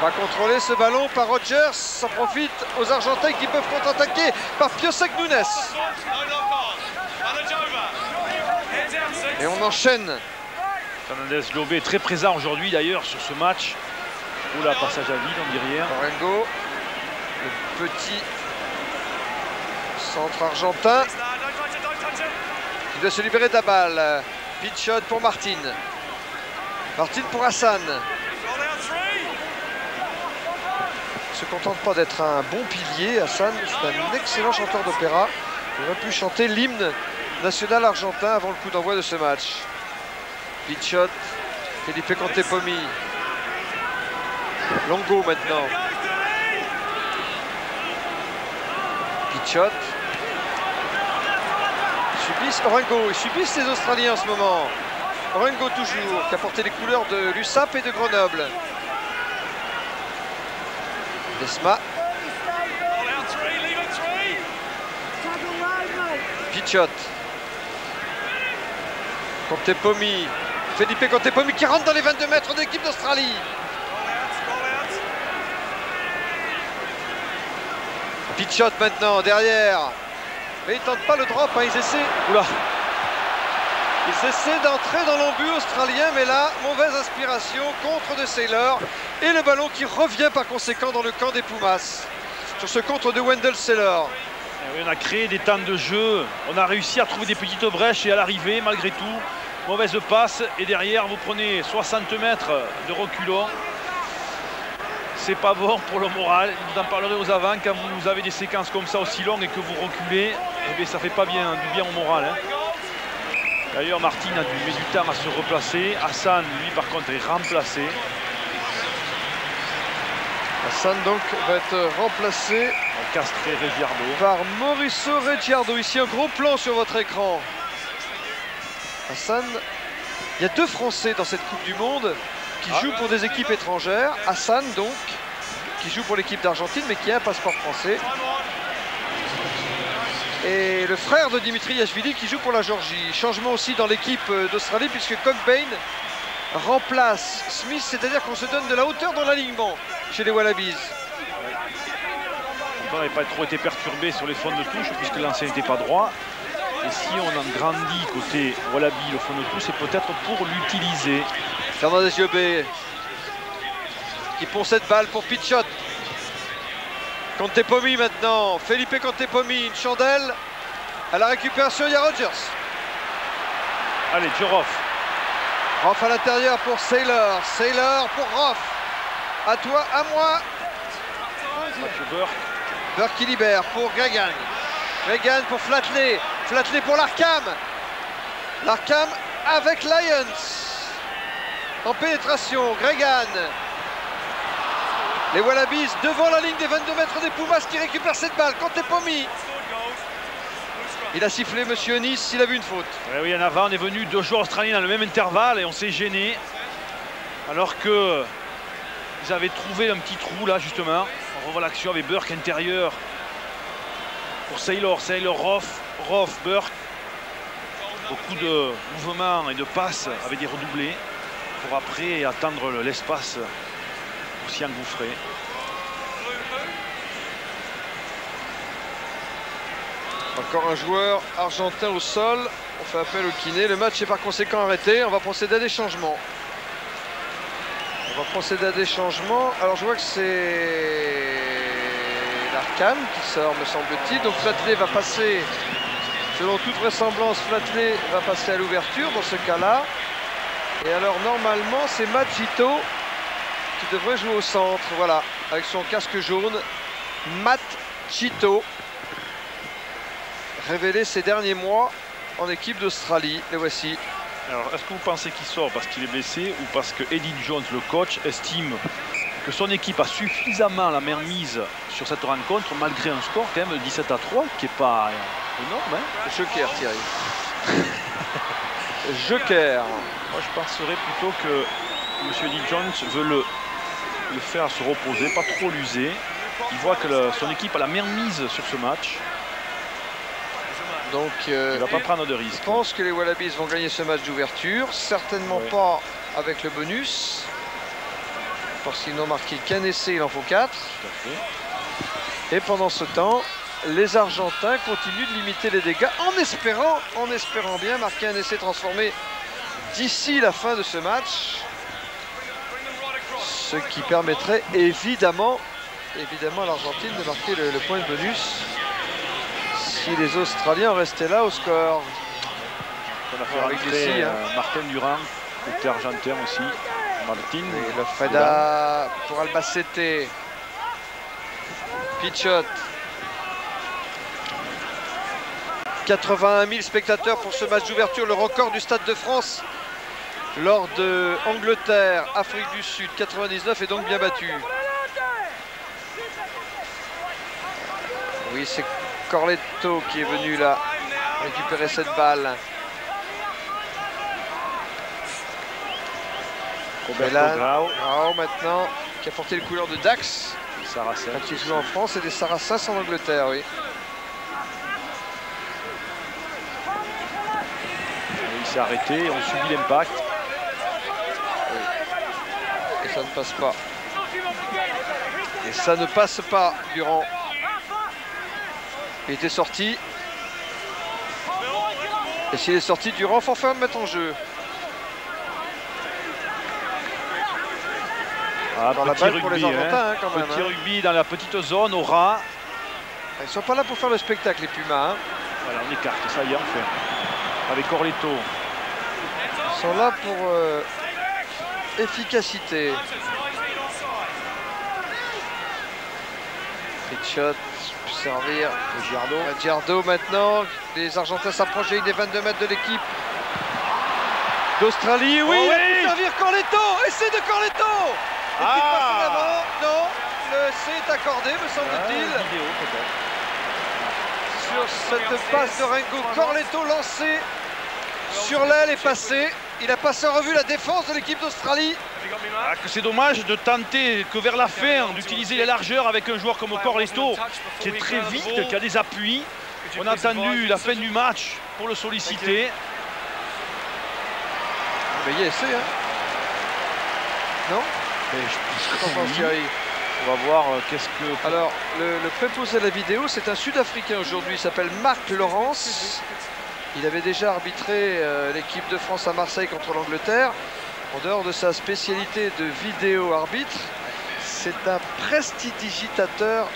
Va contrôler ce ballon par Rogers. Ça profite aux Argentins qui peuvent contre-attaquer par Piosek Nunes. Et on enchaîne. Fernandez Lobé est très présent aujourd'hui d'ailleurs sur ce match. Oula, passage à vide, on dit rien. Orengo, le petit centre argentin. Il doit se libérer de la balle. Pitch shot pour Martin. Martin pour Hassan. Il se contente pas d'être un bon pilier, Hassan. C'est un excellent chanteur d'opéra. Il aurait pu chanter l'hymne national argentin avant le coup d'envoi de ce match. Pitch shot. Felipe Contepomi. Longo maintenant. Pitch shot. Subissent Orengo. Ils subissent les Australiens en ce moment. Orengo toujours, qui a porté les couleurs de l'USAP et de Grenoble. Desma. Pitch shot. Contepomi. Felipe Contepomi qui rentre dans les 22 mètres de l'équipe d'Australie. Pitch shot maintenant, derrière. Mais ils tentent pas le drop, hein, ils essaient. Oula. Ils essaient d'entrer dans l'embut australien, mais là, mauvaise inspiration contre de Sailor. Et le ballon qui revient par conséquent dans le camp des Pumas. Sur ce contre de Wendell Sailor. Eh oui, on a créé des temps de jeu, on a réussi à trouver des petites brèches et à l'arrivée, malgré tout, mauvaise passe. Et derrière, vous prenez 60 mètres de reculons. C'est pas bon pour le moral. Vous en parlerez aux avant quand vous avez des séquences comme ça aussi longues et que vous reculez. Eh bien, ça fait pas bien, du bien au moral. hein. D'ailleurs, Martin a dû du temps à se replacer. Hassan, lui, par contre, est remplacé. Hassan donc va être remplacé Castré Reggiardo. par Mauricio Reggiardo. Ici un gros plan sur votre écran. Hassan, il y a deux Français dans cette Coupe du Monde qui jouent pour des équipes étrangères. Hassan donc, qui joue pour l'équipe d'Argentine mais qui a un passeport français. Et le frère de Dimitri Yashvili qui joue pour la Géorgie. Changement aussi dans l'équipe euh, d'Australie puisque Cockbain remplace Smith, c'est-à-dire qu'on se donne de la hauteur dans l'alignement chez les Wallabies. On n'avait pas trop été perturbé sur les fonds de touche puisque l'ancien n'était pas droit. Et si on en grandit côté Wallaby, le fond de tout, c'est peut-être pour l'utiliser. Fernandez Yobé qui pond cette balle pour Pichot. Contepomi maintenant. Felipe Contepomi, une chandelle. À la récupération, il y a Rogers. Allez, Djurov. Roff à l'intérieur pour Sailor. Sailor pour Roff. À toi, à moi. Burke. Burke qui libère pour Gregan. Gregan pour Flatley. Flatley pour l'Arkham. L'Arkham avec Lions. En pénétration, Gregan. Les Wallabies devant la ligne des 22 mètres des Pumas qui récupèrent cette balle. Contepomi. Il a sifflé Monsieur Nice, il a vu une faute. Eh oui, en avant, on est venu deux joueurs australiens dans le même intervalle et on s'est gêné. Alors que ils avaient trouvé un petit trou là justement. On revoit l'action avec Burke intérieur pour Sailor, Sailor Roth, Roth, Burke. Beaucoup de mouvements et de passes avec des redoublés pour après attendre le- l'espace Encore un joueur argentin au sol. On fait appel au kiné. Le match est par conséquent arrêté. On va procéder à des changements. On va procéder à des changements. Alors je vois que c'est l'Arkham qui sort, me semble-t-il. Donc Flatley va passer, selon toute vraisemblance, Flatley va passer à l'ouverture dans ce cas-là. Et alors normalement c'est Majito qui devrait jouer au centre. Voilà, avec son casque jaune. Matt Chito révélé ces derniers mois en équipe d'Australie. Les voici. Alors, est-ce que vous pensez qu'il sort parce qu'il est blessé ou parce que Eddie Jones, le coach, estime que son équipe a suffisamment la main mise sur cette rencontre malgré un score quand même de 17 à 3 qui n'est pas énorme hein? Joker Thierry. [LAUGHS] Joker. Moi je penserais plutôt que M. Eddie Jones veut le, le faire se reposer, pas trop l'user. Il voit que le- son équipe a la main mise sur ce match. Donc, euh, Il va pas prendre de risque. Je pense que les Wallabies vont gagner ce match d'ouverture. Certainement Ouais. pas avec le bonus. Parce qu'ils n'ont marqué qu'un essai, il en faut 4. Tout à fait. Et pendant ce temps, les Argentins continuent de limiter les dégâts en espérant, en espérant bien marquer un essai transformé d'ici la fin de ce match. Ce qui permettrait évidemment, évidemment à l'Argentine de marquer le, le point de bonus si les Australiens restaient là au score. On a fait rentrer ici, hein. euh, Martin Durand, côté argentin aussi. Martin. Et le Freda pour Albacete. Pichot. 81 000 spectateurs pour ce match d'ouverture, le record du Stade de France lors de Angleterre, Afrique du Sud, 99 est donc bien battu. Oui, c'est Corletto qui est venu là récupérer cette balle. Roberto Bélan, Grau. Grau maintenant, qui a porté les couleurs de Dax. Saracen. Quand il joue en France et des Saracens en Angleterre, oui. Il s'est arrêté, on subit l'impact. Ça ne passe pas. Et ça ne passe pas, Durand. Il était sorti. Et s'il est sorti, Durand, faut faire mettre en jeu. Ah, Dans la petit balle pour les rugby, hein. Argentins, hein, quand même, Petit hein. rugby dans la petite zone au ras. Ils sont pas là pour faire le spectacle, les Pumas. hein. Voilà, on écarte, ça y est, enfin. Avec Corletto. Ils sont là pour euh, efficacité. Pitchot servir. Giardo. Giardo maintenant. Les Argentins s'approchent des 22 mètres de l'équipe d'Australie. Oui, Oh oui servir Corletto. Essai de Corletto. Et Ah. passe en avant? Non, le essai est accordé, me semble-t-il. Ah. Sur cette passe de Rengo, Corletto lancé sur l'aile et passé. Il a passé en revue la défense de l'équipe d'Australie. Ah, c'est dommage de tenter que vers la fin d'utiliser les largeurs avec un joueur comme Corletto qui est très vite, qui a des appuis. On a attendu la fin du match pour le solliciter. Mais hein? Non? Mais je oui. Thierry? On va voir euh, qu'est-ce que. Alors, le, le préposé à la vidéo, c'est un Sud-Africain aujourd'hui. Il s'appelle Marc Laurence. Il avait déjà arbitré euh, l'équipe de France à Marseille contre l'Angleterre. En dehors de sa spécialité de vidéo arbitre, c'est un prestidigitateur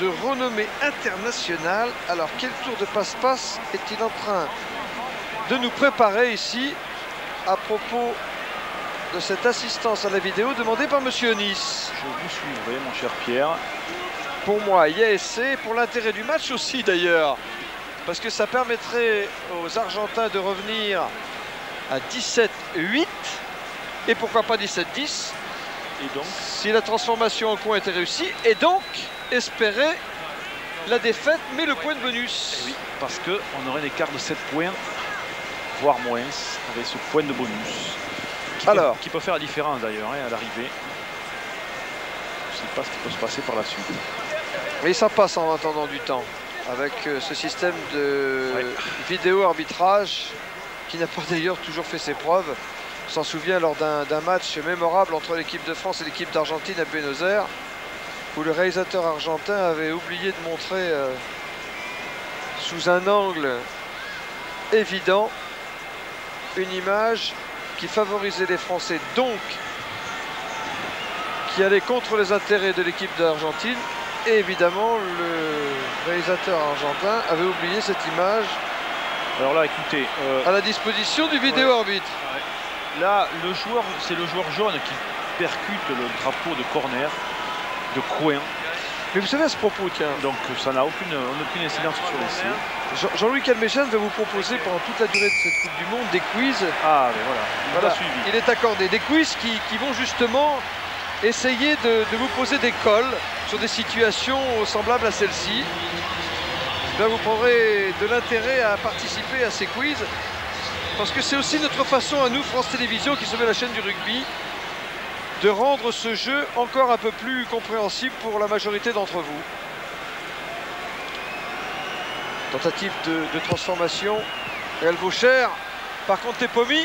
de renommée internationale. Alors quel tour de passe-passe est-il en train de nous préparer ici à propos de cette assistance à la vidéo demandée par Monsieur Nice? Je vous voyez mon cher Pierre. Pour moi, il y a essai, pour l'intérêt du match aussi d'ailleurs, parce que ça permettrait aux Argentins de revenir à 17-8 et pourquoi pas 17-10 Et donc? Si la transformation en coin était réussie et donc espérer la défaite mais le point de bonus. Eh oui, parce qu'on aurait un écart de 7 points, voire moins, avec ce point de bonus. Qui Alors. peut, qui peut faire la différence d'ailleurs hein, à l'arrivée. Je ne sais pas ce qui peut se passer par la suite. Mais ça passe en attendant du temps avec euh, ce système de Ouais. vidéo arbitrage qui n'a pas d'ailleurs toujours fait ses preuves. On s'en souvient lors d'un d'un match mémorable entre l'équipe de France et l'équipe d'Argentine à Buenos Aires où le réalisateur argentin avait oublié de montrer euh, sous un angle évident une image qui favorisait les Français donc qui allait contre les intérêts de l'équipe d'Argentine et évidemment le réalisateur argentin avait oublié cette image Alors là, écoutez, euh, à la disposition du vidéo arbitre. là, le joueur, c'est le joueur jaune qui percute le drapeau de corner, de coin. Mais vous savez à ce propos, tiens, Donc ça n'a aucune, aucune incidence sur l'essai. Jean- Jean-Louis Calméchan va vous proposer pendant toute la durée de cette Coupe du Monde des quiz. Ah, mais voilà, il Voilà, suivi. il est accordé. Des quiz qui, qui vont justement essayer de, vous poser des cols sur des situations semblables à celle-ci. Là, vous prendrez de l'intérêt à participer à ces quiz parce que c'est aussi notre façon à nous, France Télévisions, qui sommes la chaîne du rugby, de rendre ce jeu encore un peu plus compréhensible pour la majorité d'entre vous. Tentative de, transformation. Elle vaut cher. Par contre, Tepomi,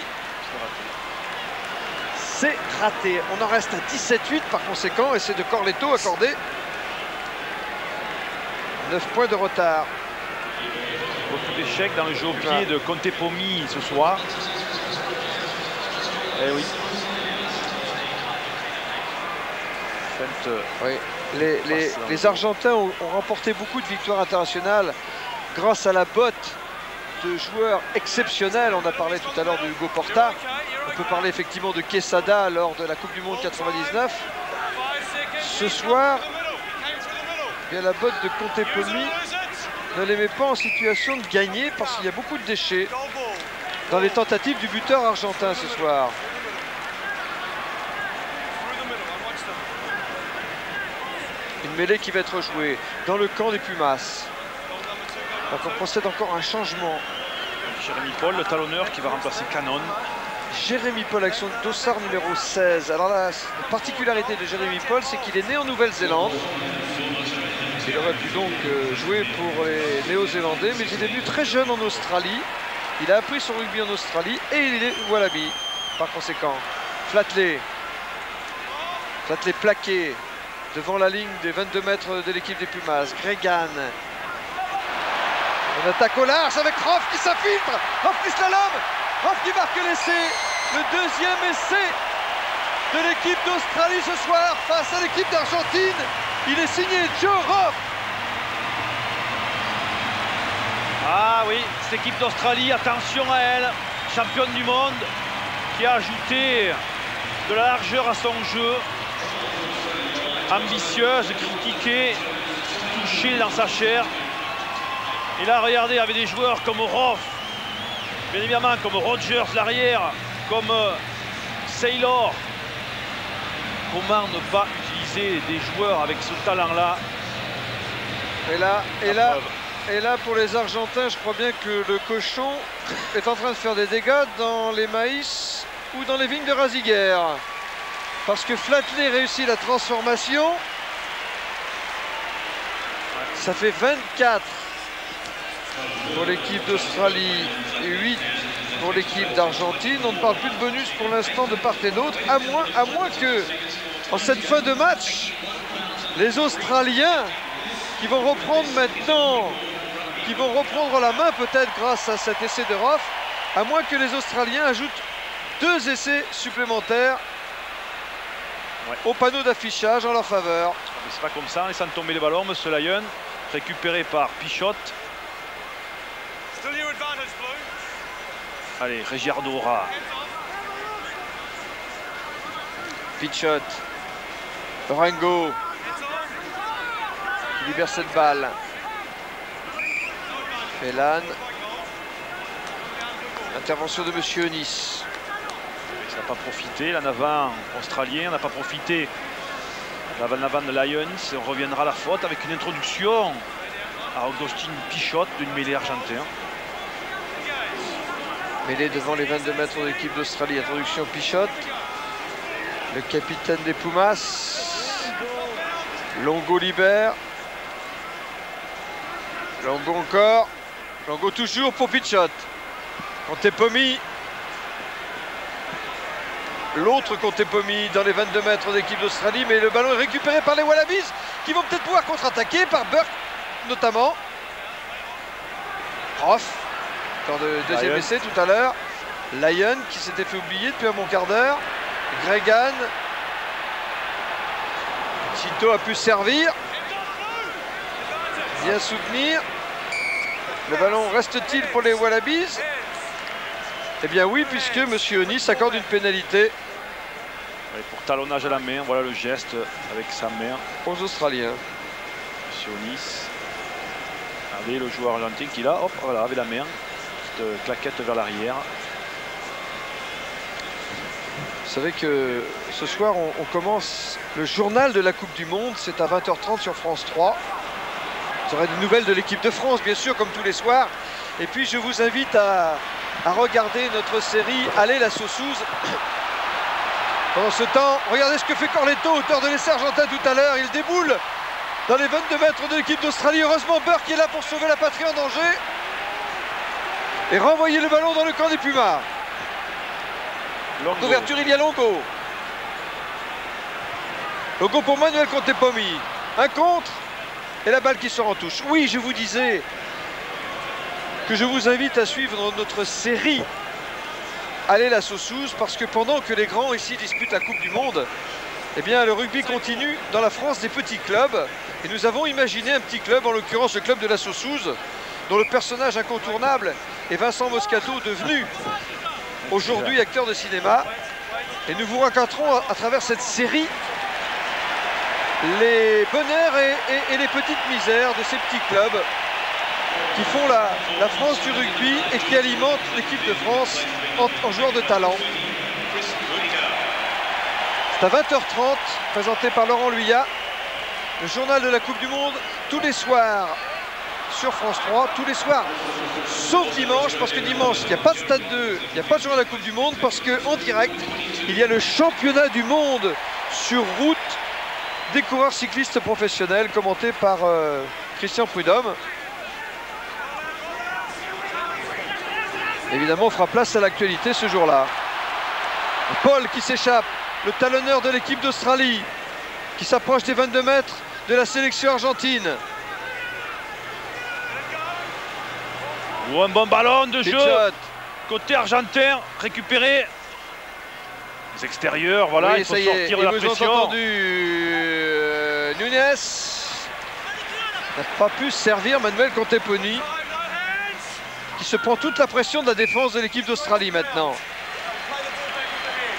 c'est raté. On en reste à 17-8 par conséquent. Et c'est de Corletto accordé. 9 points de retard. Beaucoup d'échecs dans le jeu au pied de Conte Pomi ce soir. Eh oui. Euh, Oui. Les, les- Face, les Argentins ont, ont remporté beaucoup de victoires internationales grâce à la botte de joueurs exceptionnels. On a parlé tout à l'heure de Hugo Porta. On peut parler effectivement de Quesada lors de la Coupe du Monde 99. Ce soir, bien, la botte de Conte Pomi ne les met pas en situation de gagner parce qu'il y a beaucoup de déchets dans les tentatives du buteur argentin ce soir. Une mêlée qui va être jouée dans le camp des Pumas. On procède encore à un changement. Jérémy Paul, le talonneur qui va remplacer Canon. Jérémy Paul, action de dossard numéro 16. Alors la particularité de Jérémy Paul, c'est qu'il est né en Nouvelle-Zélande. Il aurait pu donc euh, jouer pour les Néo-Zélandais, mais il est venu très jeune en Australie. Il a appris son rugby en Australie et il est Wallaby. Par conséquent, Flatley. Flatley plaqué devant la ligne des 22 mètres de l'équipe des Pumas. Gregan. On attaque au large avec Roff qui s'infiltre. Roff qui slalom. Roff qui marque l'essai. Le deuxième essai de l'équipe d'Australie ce soir face à l'équipe d'Argentine. Il est signé Joe Roff. Ah oui, cette équipe d'Australie, attention à elle, championne du monde, qui a ajouté de la largeur à son jeu, ambitieuse, critiquée, touchée dans sa chair. Et là, regardez, avec des joueurs comme Roth, bien évidemment, comme Rogers, l'arrière, comme euh, Saylor. Comment ne pas utiliser des joueurs avec ce talent-là? Et là, et là, preuve. et là pour les Argentins, je crois bien que le cochon est en train de faire des dégâts dans les maïs ou dans les vignes de Raziguer. Parce que Flatley réussit la transformation. Ça fait 24 pour l'équipe d'Australie et 8 pour l'équipe d'Argentine. On ne parle plus de bonus pour l'instant de part et d'autre, à moins, à moins que, en cette fin de match, les Australiens qui vont reprendre maintenant qui vont reprendre la main peut-être grâce à cet essai de Roth, à moins que les Australiens ajoutent deux essais supplémentaires au panneau d'affichage en leur faveur. Mais c'est pas comme ça, laissant tomber les ballons, Monsieur Lyon, récupéré par Pichotte. Allez, Regiardora. Pichot. Orengo. Qui libère cette balle. Félan. Intervention de Monsieur Nice. Ça n'a pas profité, la Navan australien n'a pas profité. La Navan de Lions, on reviendra à la faute avec une introduction à Augustin Pichotte d'une mêlée argentin. Mêlée devant les 22 mètres de l'équipe d'Australie. Introduction Pichotte. Le capitaine des Pumas. Longo libère. Longo encore. Longo toujours pour Pichotte. Contepomi. L'autre Contepomi dans les 22 mètres d'équipe d'Australie. Mais le ballon est récupéré par les Wallabies qui vont peut-être pouvoir contre-attaquer par Burke notamment. Prof. Dans le deuxième essai tout à l'heure. Lyon qui s'était fait oublier depuis un bon quart d'heure. Gregan. Cito a pu servir. Bien soutenir. Le ballon reste-t-il pour les Wallabies? Eh bien oui, puisque M. Onis accorde une pénalité pour talonnage à la main, voilà le geste avec sa main. aux Australiens. Monsieur Onis. Regardez le joueur argentin qui là, hop, voilà, avec la main. Euh, claquette vers l'arrière. Vous savez que ce soir, on, commence le journal de la Coupe du Monde. C'est à 20h30 sur France 3. Vous aurez des nouvelles de l'équipe de France, bien sûr, comme tous les soirs. Et puis, je vous invite à, regarder notre série Allez la sauceuse. [COUGHS] Pendant ce temps, regardez ce que fait Corletto, auteur de l'essai argentin tout à l'heure. Il déboule dans les 22 mètres de l'équipe d'Australie. Heureusement, Burke est là pour sauver la patrie en danger. Et renvoyer le ballon dans le camp des Pumas. Longo. D'ouverture, il y a Longo. Longo pour Manuel Contepomi. Un contre. Et la balle qui sort en touche. Oui, je vous disais que je vous invite à suivre notre série Allez la sauceuse parce que pendant que les grands ici disputent la Coupe du Monde, eh bien le rugby continue dans la France des petits clubs. Et nous avons imaginé un petit club, en l'occurrence le club de la Sauceuse, dont le personnage incontournable est Vincent Moscato, devenu aujourd'hui acteur de cinéma. Et nous vous raconterons à, travers cette série les bonheurs et, les petites misères de ces petits clubs qui font la, France du rugby et qui alimentent l'équipe de France en, en joueurs de talent. C'est à 20h30, présenté par Laurent Luyat, le journal de la Coupe du Monde, tous les soirs sur France 3, tous les soirs, sauf dimanche, parce que dimanche, il n'y a pas de Stade 2, il n'y a pas de journal de la Coupe du Monde, parce qu'en direct, il y a le championnat du monde sur route des coureurs cyclistes professionnels, commenté par euh, Christian Prudhomme. Évidemment, on fera place à l'actualité ce jour-là. Paul qui s'échappe, le talonneur de l'équipe d'Australie, qui s'approche des 22 mètres de la sélection argentine. Ou un bon ballon de jeu. Côté argentin, récupéré. Les extérieurs, voilà, Oui, il faut sortir de la pression. entendu euh, Nunes n'a pas pu servir Manuel Conteponi qui se prend toute la pression de la défense de l'équipe d'Australie maintenant.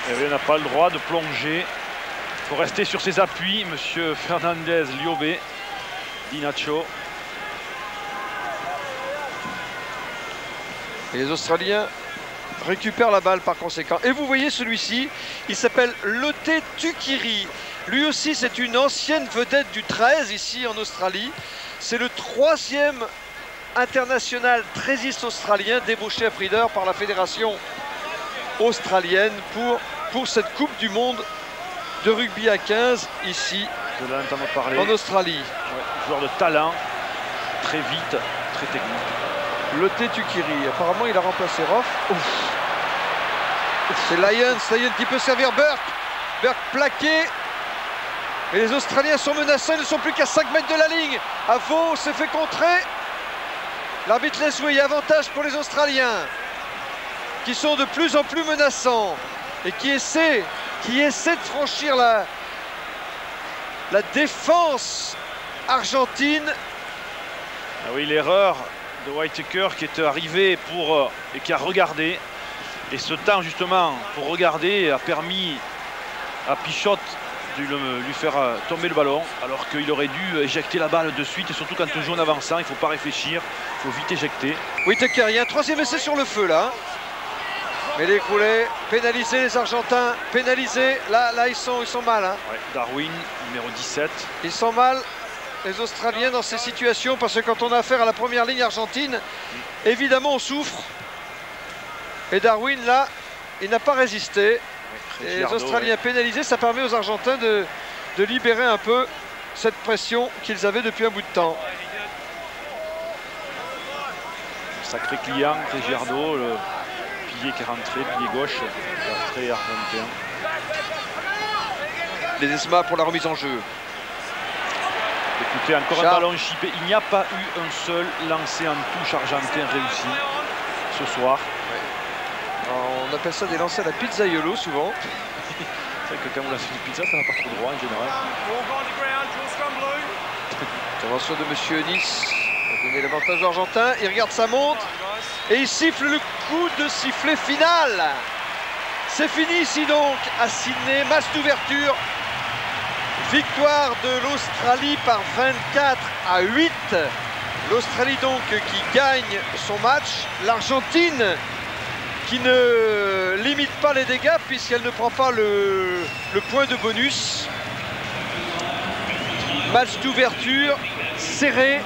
Et oui, on n'a pas le droit de plonger. Il faut rester sur ses appuis, monsieur Fernandez Liobé, Dinacho. Et les Australiens récupèrent la balle par conséquent. Et vous voyez celui-ci, il s'appelle Lotte Tukiri. Lui aussi, c'est une ancienne vedette du 13 ici en Australie. C'est le troisième international 13 australien débauché à prix d'heure par la fédération australienne pour, pour cette Coupe du Monde de rugby à 15 ici en Australie. Ouais, joueur de talent, très vite, très technique. Lotte Tukiri, apparemment il a remplacé. Ouf. C'est Lyons, Lyons qui peut servir Burke. Burke plaqué. Et les Australiens sont menaçants, ils ne sont plus qu'à 5 mètres de la ligne. Avaux s'est fait contrer. L'arbitre laisse a avantage pour les Australiens qui sont de plus en plus menaçants et qui essaient, qui essaient de franchir la, la défense argentine. Ah oui, l'erreur de Whitaker qui est arrivé pour euh, et qui a regardé. Et ce temps justement pour regarder a permis à Pichot de lui faire euh, tomber le ballon alors qu'il aurait dû éjecter la balle de suite et surtout quand on joue en avançant il ne faut pas réfléchir, il faut vite éjecter. Whitaker, il y a un troisième essai sur le feu là. Mais les écroulé, pénalisé les Argentins, pénalisé. Là, là ils, sont, ils sont mal. hein. Ouais, Darwin, numéro 17. Ils sont mal, les Australiens, dans ces situations, parce que quand on a affaire à la première ligne argentine, évidemment, on souffre. Et Darwin, là, il n'a pas résisté. Et les Australiens pénalisés, ça permet aux Argentins de, de libérer un peu cette pression qu'ils avaient depuis un bout de temps. Sacré client, Regiardo, le pilier qui est rentré, pilier gauche, rentré argentin. Les Esma pour la remise en jeu. Écoutez, encore Charles. un ballon chippé. Il n'y a pas eu un seul lancé en touche argentin réussi ce soir. On appelle ça des lancers à la pizzaiolo souvent. [LAUGHS] C'est vrai que quand on lance une pizza, ça va pas trop droit en général. [LAUGHS] Intervention de Monsieur Nice. donner l'avantage aux Argentins. Il regarde sa montre et il siffle le coup de sifflet final. C'est fini ici donc à Sydney. Match d'ouverture. Victoire de l'Australie par 24 à 8. L'Australie donc qui gagne son match. L'Argentine qui ne limite pas les dégâts puisqu'elle ne prend pas le, point de bonus. Match d'ouverture serré.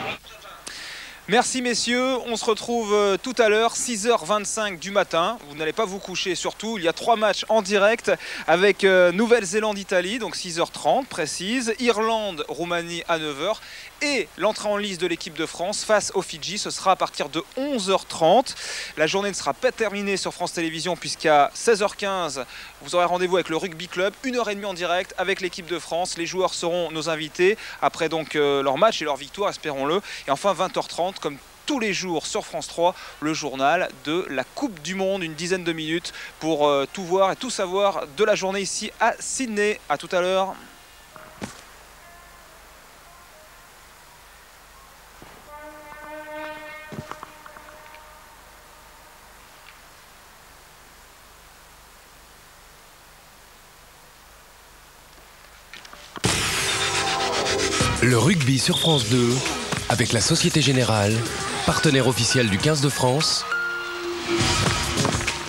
Merci messieurs, on se retrouve euh, tout à l'heure, 6h25 du matin. Vous n'allez pas vous coucher surtout, il y a trois matchs en direct avec euh, Nouvelle-Zélande-Italie, donc 6h30 précise, Irlande-Roumanie à 9h et l'entrée en liste de l'équipe de France face aux Fidji, ce sera à partir de 11h30. La journée ne sera pas terminée sur France Télévisions puisqu'à 16h15, vous aurez rendez-vous avec le Rugby Club, une heure et demie en direct avec l'équipe de France. Les joueurs seront nos invités après donc euh, leur match et leur victoire, espérons-le. Et enfin 20h30, comme tous les jours sur France 3, le journal de la Coupe du Monde, une dizaine de minutes pour euh, tout voir et tout savoir de la journée ici à Sydney. À tout à l'heure. Le rugby sur France 2, avec la Société Générale, partenaire officiel du 15 de France,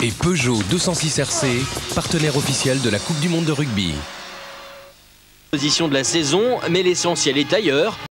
et Peugeot 206 RC, partenaire officiel de la Coupe du Monde de rugby. Position de la saison, mais l'essentiel est ailleurs.